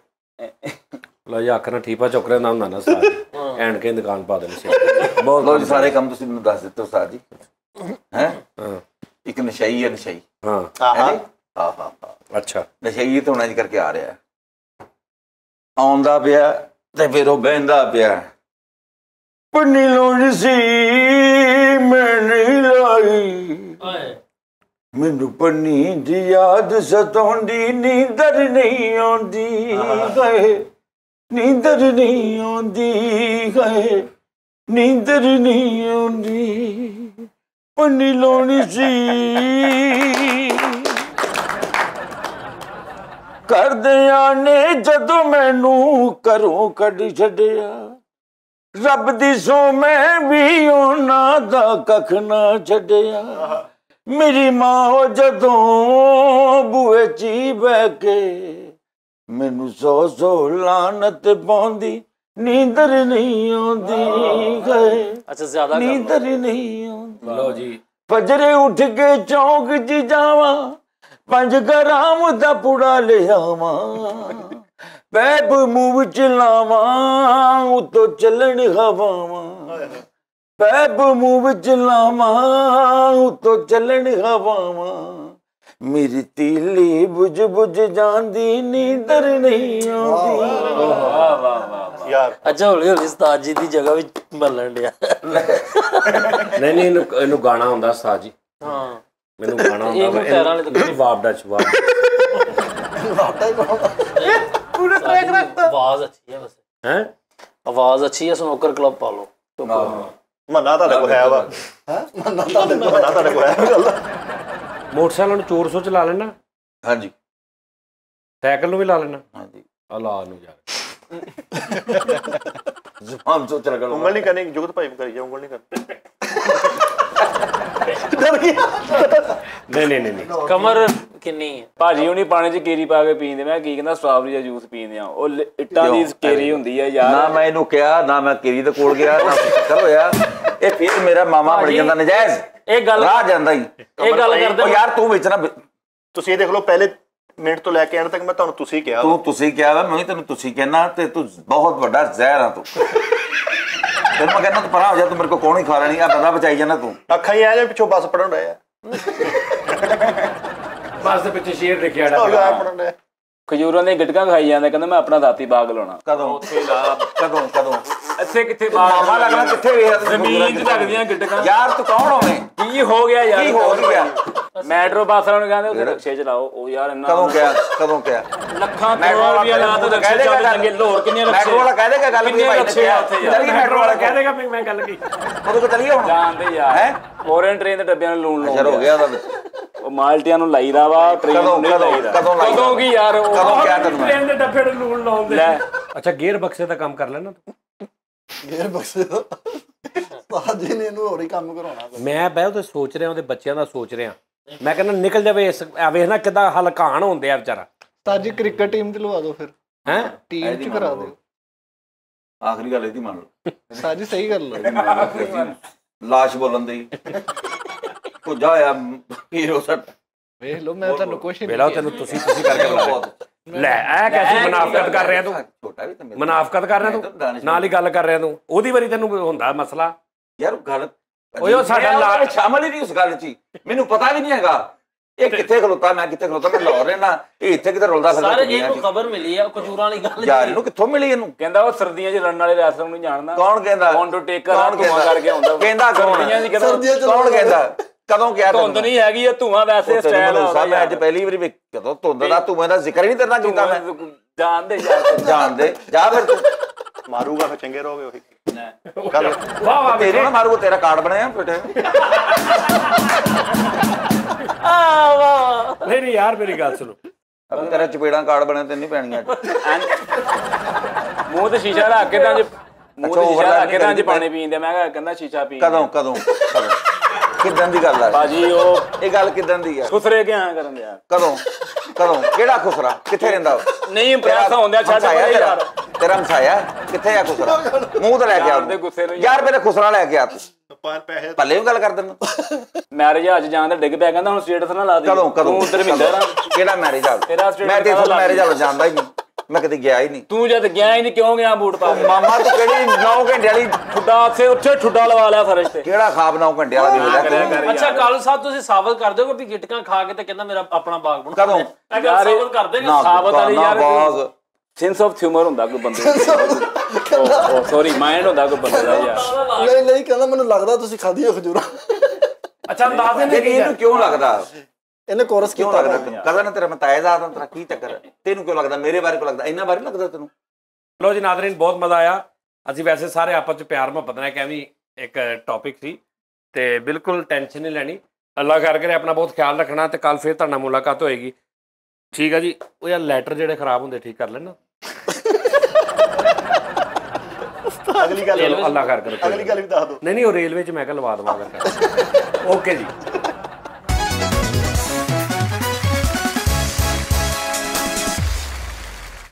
ਲੋ ਜੀ ਅੱਖ ਨਾ ਠੀਪਾ ਚੁੱਕ ਲੈਣਾ ਹੁੰਦਾ ਨਾ ਸਾਰ ਐਂਡ ਕੇ ਦੁਕਾਨ ਪਾ ਦੇਣੀ ਸੀ। ਬਹੁਤ ਲੋ ਜੀ ਸਾਰੇ ਕੰਮ ਤੁਸੀਂ ਮੈਨੂੰ ਦੱਸ ਦਿੱਤੇ ਉਸਤਾਦ ਜੀ। ਹੈ? ਹਾਂ। ਇੱਕ ਨਸ਼ਈ ਹੈ ਨਸ਼ਈ। ਹਾਂ। ਆਹਾ। ਹਾਂ ਹਾਂ ਹਾਂ ਅੱਛਾ। ਨਸ਼ਈ ਤਾਂ ਉਹਨਾਂ ਜੀ ਕਰਕੇ ਆ ਰਿਹਾ। ਆਉਂਦਾ ਪਿਆ ਤੇ ਫਿਰ ਉਹ ਬਹਿੰਦਾ ਪਿਆ। ਪੰਨੀ ਲੋੜ ਸੀ ਮੈਂ ਨਹੀਂ ਲਾਈ। ਮੈਨੂੰ ਪੰਨੀ ਦੀ ਯਾਦ ਸਤਾਉਂਦੀ ਨੀਂਦਰ ਨਹੀਂ ਆਉਂਦੀ। ਗਏ ਨੀਂਦਰ ਨਹੀਂ ਆਉਂਦੀ ਗਏ ਨੀਂਦਰ ਨਹੀਂ ਆਉਂਦੀ। ਪੰਨੀ ਲੋਣੀ ਸੀ। ਕਰਦਿਆਂ ਨੇ ਜਦੋਂ ਮੈਨੂੰ ਘਰੋਂ ਕੱਢ ਛੱਡਿਆ, ਰੱਬ ਦੀ ਸੋ ਮੈਂ ਵੀ ਉਹਨਾਂ ਦਾ ਕੱਖ ਨਾ ਛੱਡਿਆ। ਮੇਰੀ ਮਾਂ ਉਹ ਜਦੋਂ ਬੂਏ ਚੀ ਬਹਿ ਕੇ ਮੈਨੂੰ ਸੌ ਸੌ ਲਾਨਤ ਪਾਉਂਦੀ ਨੀਂਦਰ ਨਹੀਂ ਆਉਂਦੀ ਗਏ ਅੱਛਾ ਜ਼ਿਆਦਾ ਲਓ। ਨੀਂਦਰ ਨਹੀਂ ਆਉਂਦੀ। ਲੋ ਜੀ। ਫਜਰੇ ਉੱਠ ਕੇ ਚੌਂਕ 'ਚ ਜਾਵਾਂ ਪੰਜ ਗ੍ਰਾਮ ਦਾ ਪੁੜਾ ਲਿਆਵਾਂ ਪੈਪ ਮੂੰਹ ਵਿੱਚ ਲਾਵਾਂ ਉਤੋਂ ਚੱਲਣ ਹਵਾਵਾਂ। ਪੈਪ ਮੂੰਹ ਵਿੱਚ ਲਾਵਾਂ ਉਤੋਂ ਚੱਲਣ ਹਵਾਵਾਂ। ਮੇਰੀ ਤੀਲੀ ਬੁਝ ਬੁਝ ਜਾਂਦੀ ਨੀਂਦਰ ਨਹੀਂ ਆਉਂਦੀ। ਵਾਹ ਵਾਹ ਵਾਹ ਯਾਰ। ਅੱਛਾ ਹੌਲੀ ਹੌਲੀ ਉਸਤਾਦ ਜੀ ਦੀ ਜਗ੍ਹਾ ਵਿੱਚ ਮੱਲਣ ਡਿਆ। ਨਹੀਂ ਨਹੀਂ ਇਹਨੂੰ ਇਹਨੂੰ ਗਾਣਾ ਹੁੰਦਾ ਉਸਤਾਦ ਜੀ। ਹਾਂ। ਮੈਨੂੰ ਗਾਣਾ ਹੁੰਦਾ ਇਹਨੂੰ ਪੈਰਾਂ ਵਾਲੇ ਤੋਂ- ਵਾਪਡਾ ਚ ਵਾਪਡਾ ਵਾਟਾ ਹੀ ਪਾਉਂਦਾ ਪੂਰੇ ਟਰੈਕ ਰੱਖਦਾ ਆਵਾਜ਼ ਅੱਛੀ ਹੈ ਵੈਸੇ। ਹੈ? ਆਵਾਜ਼ ਅੱਛੀ ਹੈ ਸਨੋਕਰ ਕਲੱਬ ਪਾ ਲਓ ਮੰਨਾ ਤੁਹਾਡੇ ਕੋਲ ਹੈ ਵਾ। ਹੈ। ਮੰਨਾ ਤੁਹਾਡੇ ਕੋਲ ਹੈ ਗੱਲ। ਮੋਟਰਸਾਈਕਲ ਨੂੰ 400 ਚ ਲਾ ਲੈਣਾ। ਹਾਂਜੀ। ਸਾਈਕਲ ਨੂੰ ਵੀ ਲਾ ਲੈਣਾ। ਹਾਂਜੀ। ਆ ਲਾ ਨੂੰ ਜਾ ਜ਼ੁਬਾਨ ਤੋਂ ਚਲ ਉਂਗਲ ਨਹੀਂ ਕਰਨੀ ਜੁਗਤ ਭਾਈ ਕਰੀ ਜਾ ਉਂਗਲ ਨਹੀਂ ਡਰ ਗਿਆ। ਨਹੀਂ ਨਹੀਂ ਨਹੀਂ ਕਮਰ ਕਿੰਨੀ ਹੈ? ਭਾਜੀ ਹੁਣੀ ਪਾਣੀ 'ਚ ਕੇਰੀ ਪਾ ਕੇ ਪੀਂਦੇ ਮੈਂ ਕੀ ਕਹਿੰਦਾ ਸਟ੍ਰਾਬੇਰੀ ਦਾ ਜੂਸ ਪੀਂਦੇ ਆ। ਉਹ ਇੱਟਾਂ ਦੀ? ਕੇਰੀ ਹੁੰਦੀ ਆ ਨਾ ਯਾਰ ਮੈਂ ਇਹਨੂੰ ਕਿਹਾ ਨਾ ਮੈਂ ਕਿਰੀ ਦੇ ਕੋਲ ਗਿਆ ਨਾ ਚੱਲ ਹੋਇਆ। ਇਹ ਫਿਰ ਮੇਰਾ ਮਾਮਾ ਬਣ ਜਾਂਦਾ ਨਜਾਇਜ਼। ਇਹ ਗੱਲ ਰਾਹ ਜਾਂਦਾ ਹੀ। ਇਹ ਗੱਲ ਕਰਦੇ ਉਹ ਯਾਰ ਤੂੰ ਵਿੱਚ ਨਾ ਤੁਸੀਂ ਇਹ ਦੇਖ ਲਓ ਪਹਿਲੇ ਮਿੰਟ ਤੋਂ ਲੈ ਕੇ ਐਂਡ ਤੱਕ ਮੈਂ ਤੁਹਾਨੂੰ ਤੁਸੀਂ ਕਿਹਾ। ਤੂੰ ਤੁਸੀਂ ਕਿਹਾ ਵਾ ਮੈਂ ਵੀ ਤੈਨੂੰ ਤੁਸੀਂ ਕਹਿਣਾ ਤੇ ਤੂੰ ਬਹੁਤ ਵੱਡਾ ਜ਼ਹਿਰ ਆ ਤੂੰ। ਤੈਨੂੰ ਮੈਂ ਕਹਿੰਦਾ ਤੂੰ ਪਰਾਂ ਹੋ ਜਾ ਤੂੰ ਮੇਰੇ ਕੋ ਕੌਣ ਹੀ ਖਾ ਲੈਣੀ ਆ ਬੰਦਾ ਬਚਾਈ ਜਾਣਾ ਤੂੰ। ਅੱਖਾਂ ਹੀ ਆ ਜਾਂ ਪਿੱਛੋਂ ਬੱਸ ਪੜਨ ਰਹੇ ਆ ਬਸ ਦੇ ਪਿੱਛੇ ਸ਼ੇਰ ਲਿਖਿਆ ਡਾ ਪੜਨ ਰਹੇ ਖਜੂਰਾਂ ਦੀਆਂ ਗਿਟਕਾਂ ਖਾਈ ਜਾਂਦਾ ਕਹਿੰਦਾ ਮੈਂ ਆਪਣਾ ਦਾਤੀ ਬਾਗ ਲਾਉਣਾ। ਕਦੋਂ? ਉੱਥੇ ਲਾ ਕਦੋਂ ਕਦੋਂ? ਇੱਥੇ ਕਿੱਥੇ ਬਾਗ ਮਾਮਾ ਲੱਗਣਾ ਕਿੱਥੇ ਵੇਖ ਜ਼ਮੀਨ 'ਚ ਲੱਗਦੀਆਂ ਗਿਟਕਾਂ। ਯਾਰ ਤੂੰ ਕੌਣ ਹੋਵੇਂ? ਕੀ ਹੋ ਗਿਆ ਯਾਰ? ਕੀ ਹੋ ਗਿਆ? ਮੈਟਰੋ ਬੱਸ ਵਾਲਿਆਂ ਨੂੰ ਕਹਿੰਦੇ ਉੱਥੇ ਰਕਸ਼ੇ ਚਲਾਓ। ਉਹ ਯਾਰ ਇੰਨਾ ਕਦੋਂ ਕਿਹਾ? ਕਦੋਂ ਕਿਹਾ? ਲੱਖਾਂ ਕਰੋੜ ਰੁਪਇਆ ਲਾ ਤਾਂ ਰਕਸ਼ੇ ਚੱਲ ਚੰਗੇ ਲਾਹੌਰ ਕਿੰਨੇ ਰਕਸ਼ੇ ਮੈਟਰੋ ਵਾਲਾ ਕਹਿ ਦੇਗਾ ਗੱਲ ਵੀ ਭਾਈ ਨੇ ਚੱਲ ਮੈਟਰੋ ਵਾਲਾ ਕਹਿ ਦੇਗਾ ਵੀ ਮੈਂ ਗੱਲ ਕੀ? ਉਹਦੇ ਕੋ ਚਲੀ ਹੁਣ? ਜਾਣਦੇ ਯਾਰ। ਹੈਂ? ਫੋਰਨ ਟ੍ਰੇਨ ਦੇ ਡੱਬਿਆਂ ਨੂੰ ਲੂਣ ਅਜਰ ਹੋ ਲਾਉਂਦੇ ਗਿਆ ਉਹਦਾ ਉਹ ਮਾਲਟੀਆਂ ਨੂੰ ਲਾਈਦਾ ਵਾ ਟ੍ਰੇਨ ਨੂੰ ਨਹੀਂ ਲਾਈਦਾ? ਕਦੋਂ ਕੀ ਯਾਰ ਉਹ ਕਦੋਂ ਕਿਹਾ ਤੈਨੂੰ ਮੈਂ? ਟ੍ਰੇਨ ਦੇ ਡੱਬੇ ਨੂੰ ਲੂਣ ਲਾਉਂਦੇ ਲੈ। ਅੱਛਾ ਗੇਅਰ ਬਕਸੇ ਦਾ ਕੰਮ ਕਰ ਲੈਣਾ ਤੂੰ? ਗੇਰ ਬਕਸੇ ਦਾ? ਸਾਜੀ ਨੇ ਇਹਨੂੰ ਹੋਰ ਹੀ ਕੰਮ ਕਰਾਉਣਾ ਮੈਂ ਬਹਿ ਉਹਦੇ ਸੋਚ ਰਿਹਾ ਉਹਦੇ ਬੱਚਿਆਂ ਦਾ ਸੋਚ ਰਿਹਾ। ਮੈਂ ਕਹਿੰਦਾ ਨਿਕਲ ਜਾਵੇ ਇਸ ਆ ਵੇਖ ਨਾ ਕਿਦਾਂ ਹਲਕਾਨ ਹੁੰਦੇ ਆ ਵਿਚਾਰਾ। ਸਾਜੀ ਕ੍ਰਿਕਟ ਟੀਮ ਚ ਲਵਾ ਦਿਓ ਫਿਰ। ਹੈ? ਟੀਮ ਚ ਕਰਾ ਦਿਓ। ਆਖਰੀ ਗੱਲ ਇਹਦੀ ਮੰਨ ਲਓ। ਸਾਜੀ ਸਹੀ ਕਰ ਲਓ। ਲਾਸ਼ ਬੋਲਣ ਦੀ। ਭੁੱਜਾ ਹੋਇਆ ਹੀਰੋ ਸੱਟ। ਵੇਖ ਲਓ ਮੈਂ ਤੁਹਾਨੂੰ ਕੁਛ ਨਹੀਂ ਵੇਲਾ ਤੈਨੂੰ ਤੁਸੀਂ ਤੁਸੀਂ ਕਰਕੇ ਬੁਲਾ ਰਿਹਾ ਲੈ ਇਹ ਕੈਸੀ ਮਨਾਫਕਤ ਕਰ ਰਿਹਾ ਤੂੰ? ਛੋਟਾ ਵੀ ਤਾਂ ਮੇਰਾ ਮਨਾਫਕਤ ਕਰ ਰਿਹਾ ਤਾਂ? ਨਾਲ ਹੀ ਗੱਲ ਕਰ ਰਿਹਾ ਤੂੰ? ਉਹਦੀ ਵਾਰੀ ਤੈਨੂੰ ਹੁੰਦਾ ਮਸਲਾ? ਯਾਰ ਗੱਲ ਓਏ ਉਹ ਸਾਡਾ ਮੈਂ ਲਾ- ਉਹਦੇ ਸ਼ਾਮਲ ਹੀ ਨਹੀਂ ਉਸ ਗੱਲ 'ਚ। ਮੈਨੂੰ ਪਤਾ ਵੀ ਨਹੀਂ ਹੈਗਾ। ਇਹ ਕਿੱਥੇ ਖਲੋਤਾ ਮੈਂ ਕਿੱਥੇ ਖਲੋਤਾ ਮੈਂ ਲਾਹੌਰ ਰਹਿਣਾ ਇਹ ਇੱਥੇ ਕਿਤੇ ਰੁਲਦਾ ਫਿਰਦਾ ਸਾਰੇ 'ਚ। ਖਬਰ ਮਿਲੀ ਆ ਕਚੂਰਾਂ ਵਾਲੀ ਗੱਲ ਯਾਰ ਇਹਨੂੰ ਕਿੱਥੋਂ ਮਿਲੀ ਇਹਨੂੰ? ਕਹਿੰਦਾ ਉਹ ਸਰਦੀਆਂ 'ਚ ਰਣਨ ਵਾਲੇ ਰੈਸਲਰ ਨੂੰ ਜਾਣਦਾ। ਕੌਣ ਕਹਿੰਦਾ? ਕੌਣ ਟੂ ਟੇਕਰ ਧੂਆਂ ਕਹਿੰਦਾ? ਕਰਕੇ ਆਉਂਦਾ। ਕਹਿੰਦਾ ਸਰਦੀਆਂ 'ਚ ਕੌਣ ਕਹਿੰਦਾ? ਕਦੋਂ ਕਿਹਾ ਧੁੰਦ ਨਹੀਂ ਹੈਗੀ ਇਹ ਧੂਆਂ ਵੈਸੇ ਸਟਾਈਲ ਸਾਹਿਬ ਮੈਂ ਅੱਜ ਪਹਿਲੀ ਵਾਰੀ ਕਦੋਂ ਧੁੰਦ ਦਾ ਧੂਆਂ ਦਾ ਜ਼ਿਕਰ ਹੀ ਨਹੀਂ ਕਰਨਾ ਕੀਤਾ ਮੈਂ। ਜਾਣਦੇ ਯਾਰ ਜਾਣ ਦੇ ਜਾ ਫਿਰ ਤੂੰ। ਮਾਰੂਗਾ ਫਿਰ ਚੰਗੇ ਰਹੋਗੇ ਉਹੀ। ਗੱਲ ਵਾਹ ਵਾਹ ਤੇਰੇ ਨਾਲ ਮਾਰੂ ਤੇਰਾ ਕਾਰਡ ਬਣਿਆ ਬੇਟੇ ਆ ਵਾਹ। ਨਹੀਂ ਨਹੀਂ ਯਾਰ ਮੇਰੀ ਗੱਲ ਸੁਣੋ। ਅਬ ਤੇਰਾ ਚਪੇੜਾਂ ਕਾਰਡ ਬਣਿਆ ਤੇ ਨਹੀਂ ਪੈਣੀਆਂ। ਅੱਜ। ਮੂੰਹ ਤੇ ਸ਼ੀਸ਼ਾ ਰੱਖ ਕੇ ਤਾਂ ਜੇ ਮੂੰਹ ਤੇ ਸ਼ੀਸ਼ਾ ਰੱਖ ਕੇ ਤਾਂ ਜੇ ਪਾਣੀ ਪੀਂਦੇ ਮੈਂ ਕਿਹਾ ਕਹਿੰਦਾ ਸ਼ੀਸ਼ਾ ਪੀ। ਕਦੋਂ ਕਦੋਂ? ਕਦੋਂ ਦੀ ਗੱਲ ਆ? ਬਾਜੀ ਉਹ ਇਹ ਗੱਲ ਕਿਦਾਂ ਦੀ ਆ? ਖੁਸਰੇ ਕੇ ਆ ਕਰਨ ਯਾਰ ਕਦੋਂ? ਕਦੋਂ? ਕਿਹੜਾ ਖੁਸਰਾ? ਕਿੱਥੇ ਰਹਿੰਦਾ ਉਹ? ਨਹੀਂ ਇੰਪ੍ਰੈਸ ਹੁੰਦਿਆ ਛੱਡ ਯਾਰ ਤੇਰਾ? ਮਸਾਇਆ ਕਿੱਥੇ ਆ ਖੁਸਰਾ? ਮੂੰਹ ਤੇ ਲੈ ਕੇ ਆ ਯਾਰ ਦੇ ਗੁੱਸੇ ਨੂੰ ਯਾਰ ਮੇਰੇ ਖੁਸਰਾ ਲੈ ਕੇ ਆ ਤੂੰ। ਪਰ ਪੈਸੇ ਭੱਲੇ ਵੀ ਗੱਲ ਕਰ ਦਿੰਦਾ। ਮੈਰਿਜ ਅੱਜ ਜਾਣ ਤੇ ਡਿੱਗ ਪਿਆ ਕਹਿੰਦਾ ਹੁਣ ਸਟੇਟਸ ਨਾ ਲਾ ਦੇ ਕਦੋਂ ਕਦੋਂ ਤੂੰ ਉਧਰ ਮਿੰਦਾ ਕਿਹੜਾ ਮੈਰਿਜ ਆ? ਤੇਰਾ status ਮੈਂ ਤੇ ਮੈਰਿਜ ਆ ਜਾਂਦਾ ਹੀ ਨਹੀਂ। ਮੈਂ ਕਦੇ ਗਿਆ ਹੀ ਨਹੀਂ। ਤੂੰ ਜਦ ਗਿਆ ਹੀ ਨਹੀਂ ਕਿਉਂ ਗਿਆ ਬੂਟ ਪਾ ਕੇ? ਮਾਮਾ ਤੂੰ ਕਿਹੜੀ 9 ਘੰਟੇ ਵਾਲੀ ਠੁੱਡਾ ਉੱਥੇ ਉੱਥੇ ਠੁੱਡਾ ਲਵਾ ਲਿਆ ਫਰਸ਼ ਤੇ। ਕਿਹੜਾ ਖਾਬ 9 ਘੰਟੇ ਵਾਲਾ ਲਿਆ ਕਰ ਅੱਛਾ ਕਾਲੂ ਸਾਹਿਬ ਤੁਸੀਂ ਸਾਬਤ ਕਰ ਦਿਓਗੇ ਵੀ ਗਿਟਕਾਂ ਖਾ ਕੇ ਤੇ ਕਹਿੰਦਾ ਮੇਰਾ ਆਪਣਾ ਬਾਗ ਬਣਾ ਕਦੋਂ? ਸਾਬਤ ਕਰ ਦੇਗਾ ਨਾ ਸਾਬਤ ਵਾਲੀ ਨਾ ਯਾਰ ਬਾਗ ਸੈਂਸ ਆਫ ਹਿਊਮਰ ਹੁੰਦਾ ਕੋਈ ਬੰਦੇ ਦਾ। ਸੌਰੀ ਮਾਈਂਡ ਹੁੰਦਾ ਕੋਈ ਬੰਦੇ ਦਾ ਯਾਰ। ਨਹੀਂ ਨਹੀਂ ਕਹਿੰਦਾ ਮੈਨੂੰ ਲੱਗਦਾ ਤੁਸੀਂ ਖਾਧੀਆਂ ਖਜੂਰਾਂ। ਅੱਛਾ ਅੰਦਾਜ਼ ਇਹਨੂੰ ਕਿਉਂ ਲੱਗਦਾ? ਇਹਨੇ ਕੋਰਸ ਕਿਉਂ ਕੀਤਾ ਲੱਗਦਾ? ਕਦਾ ਨਾ ਤੇਰਾ ਮਤਾਇਆ ਜਾਦਾ ਤੇਰਾ ਕੀ ਚੱਕਰ ਤੈਨੂੰ ਕਿਉਂ ਲੱਗਦਾ? ਮੇਰੇ ਬਾਰੇ ਕਿਉਂ ਲੱਗਦਾ? ਇੰਨਾ ਬਾਰੇ ਲੱਗਦਾ ਤੈਨੂੰ? ਲੋ ਜੀ ਨਾਜ਼ਰੀਨ ਬਹੁਤ ਮਜ਼ਾ ਆਇਆ। ਅਸੀਂ ਵੈਸੇ ਸਾਰੇ ਆਪਸ ਚ ਪਿਆਰ ਮੁਹੱਬਤ ਨਾਲ ਕਹਿਵੀ ਇੱਕ ਟੌਪਿਕ ਸੀ। ਤੇ ਬਿਲਕੁਲ ਟੈਨਸ਼ਨ ਨਹੀਂ ਲੈਣੀ। ਅੱਲਾਹ ਕਰਕੇ ਆਪਣਾ ਬਹੁਤ ਖਿਆਲ ਰੱਖਣਾ ਤੇ ਕੱਲ ਫੇਰ ਤੁਹਾਡੇ ਨਾਲ ਮੁਲਾਕਾਤ ਹੋਏਗੀ। ਠੀਕ ਆ ਜੀ? ਉਹ ਯਾਰ ਲੈਟਰ ਜਿਹੜੇ ਖਰਾਬ ਹੁੰਦੇ ਠੀਕ ਕਰ ਲੈਣਾ। ਅਗਲੀ ਗੱਲ ਚਲੋ ਅੱਲਾਹ ਕਰਕੇ ਰੱਖੋ। ਅਗਲੀ ਗੱਲ ਵੀ ਦੱਸ ਦਿਓ। ਨਹੀਂ ਨਹੀਂ ਉਹ ਰੇਲਵੇ ਚ ਮੈਂ ਕਿਹਾ ਲਵਾ ਦਵਾਂਗਾ। ਓਕੇ ਜੀ।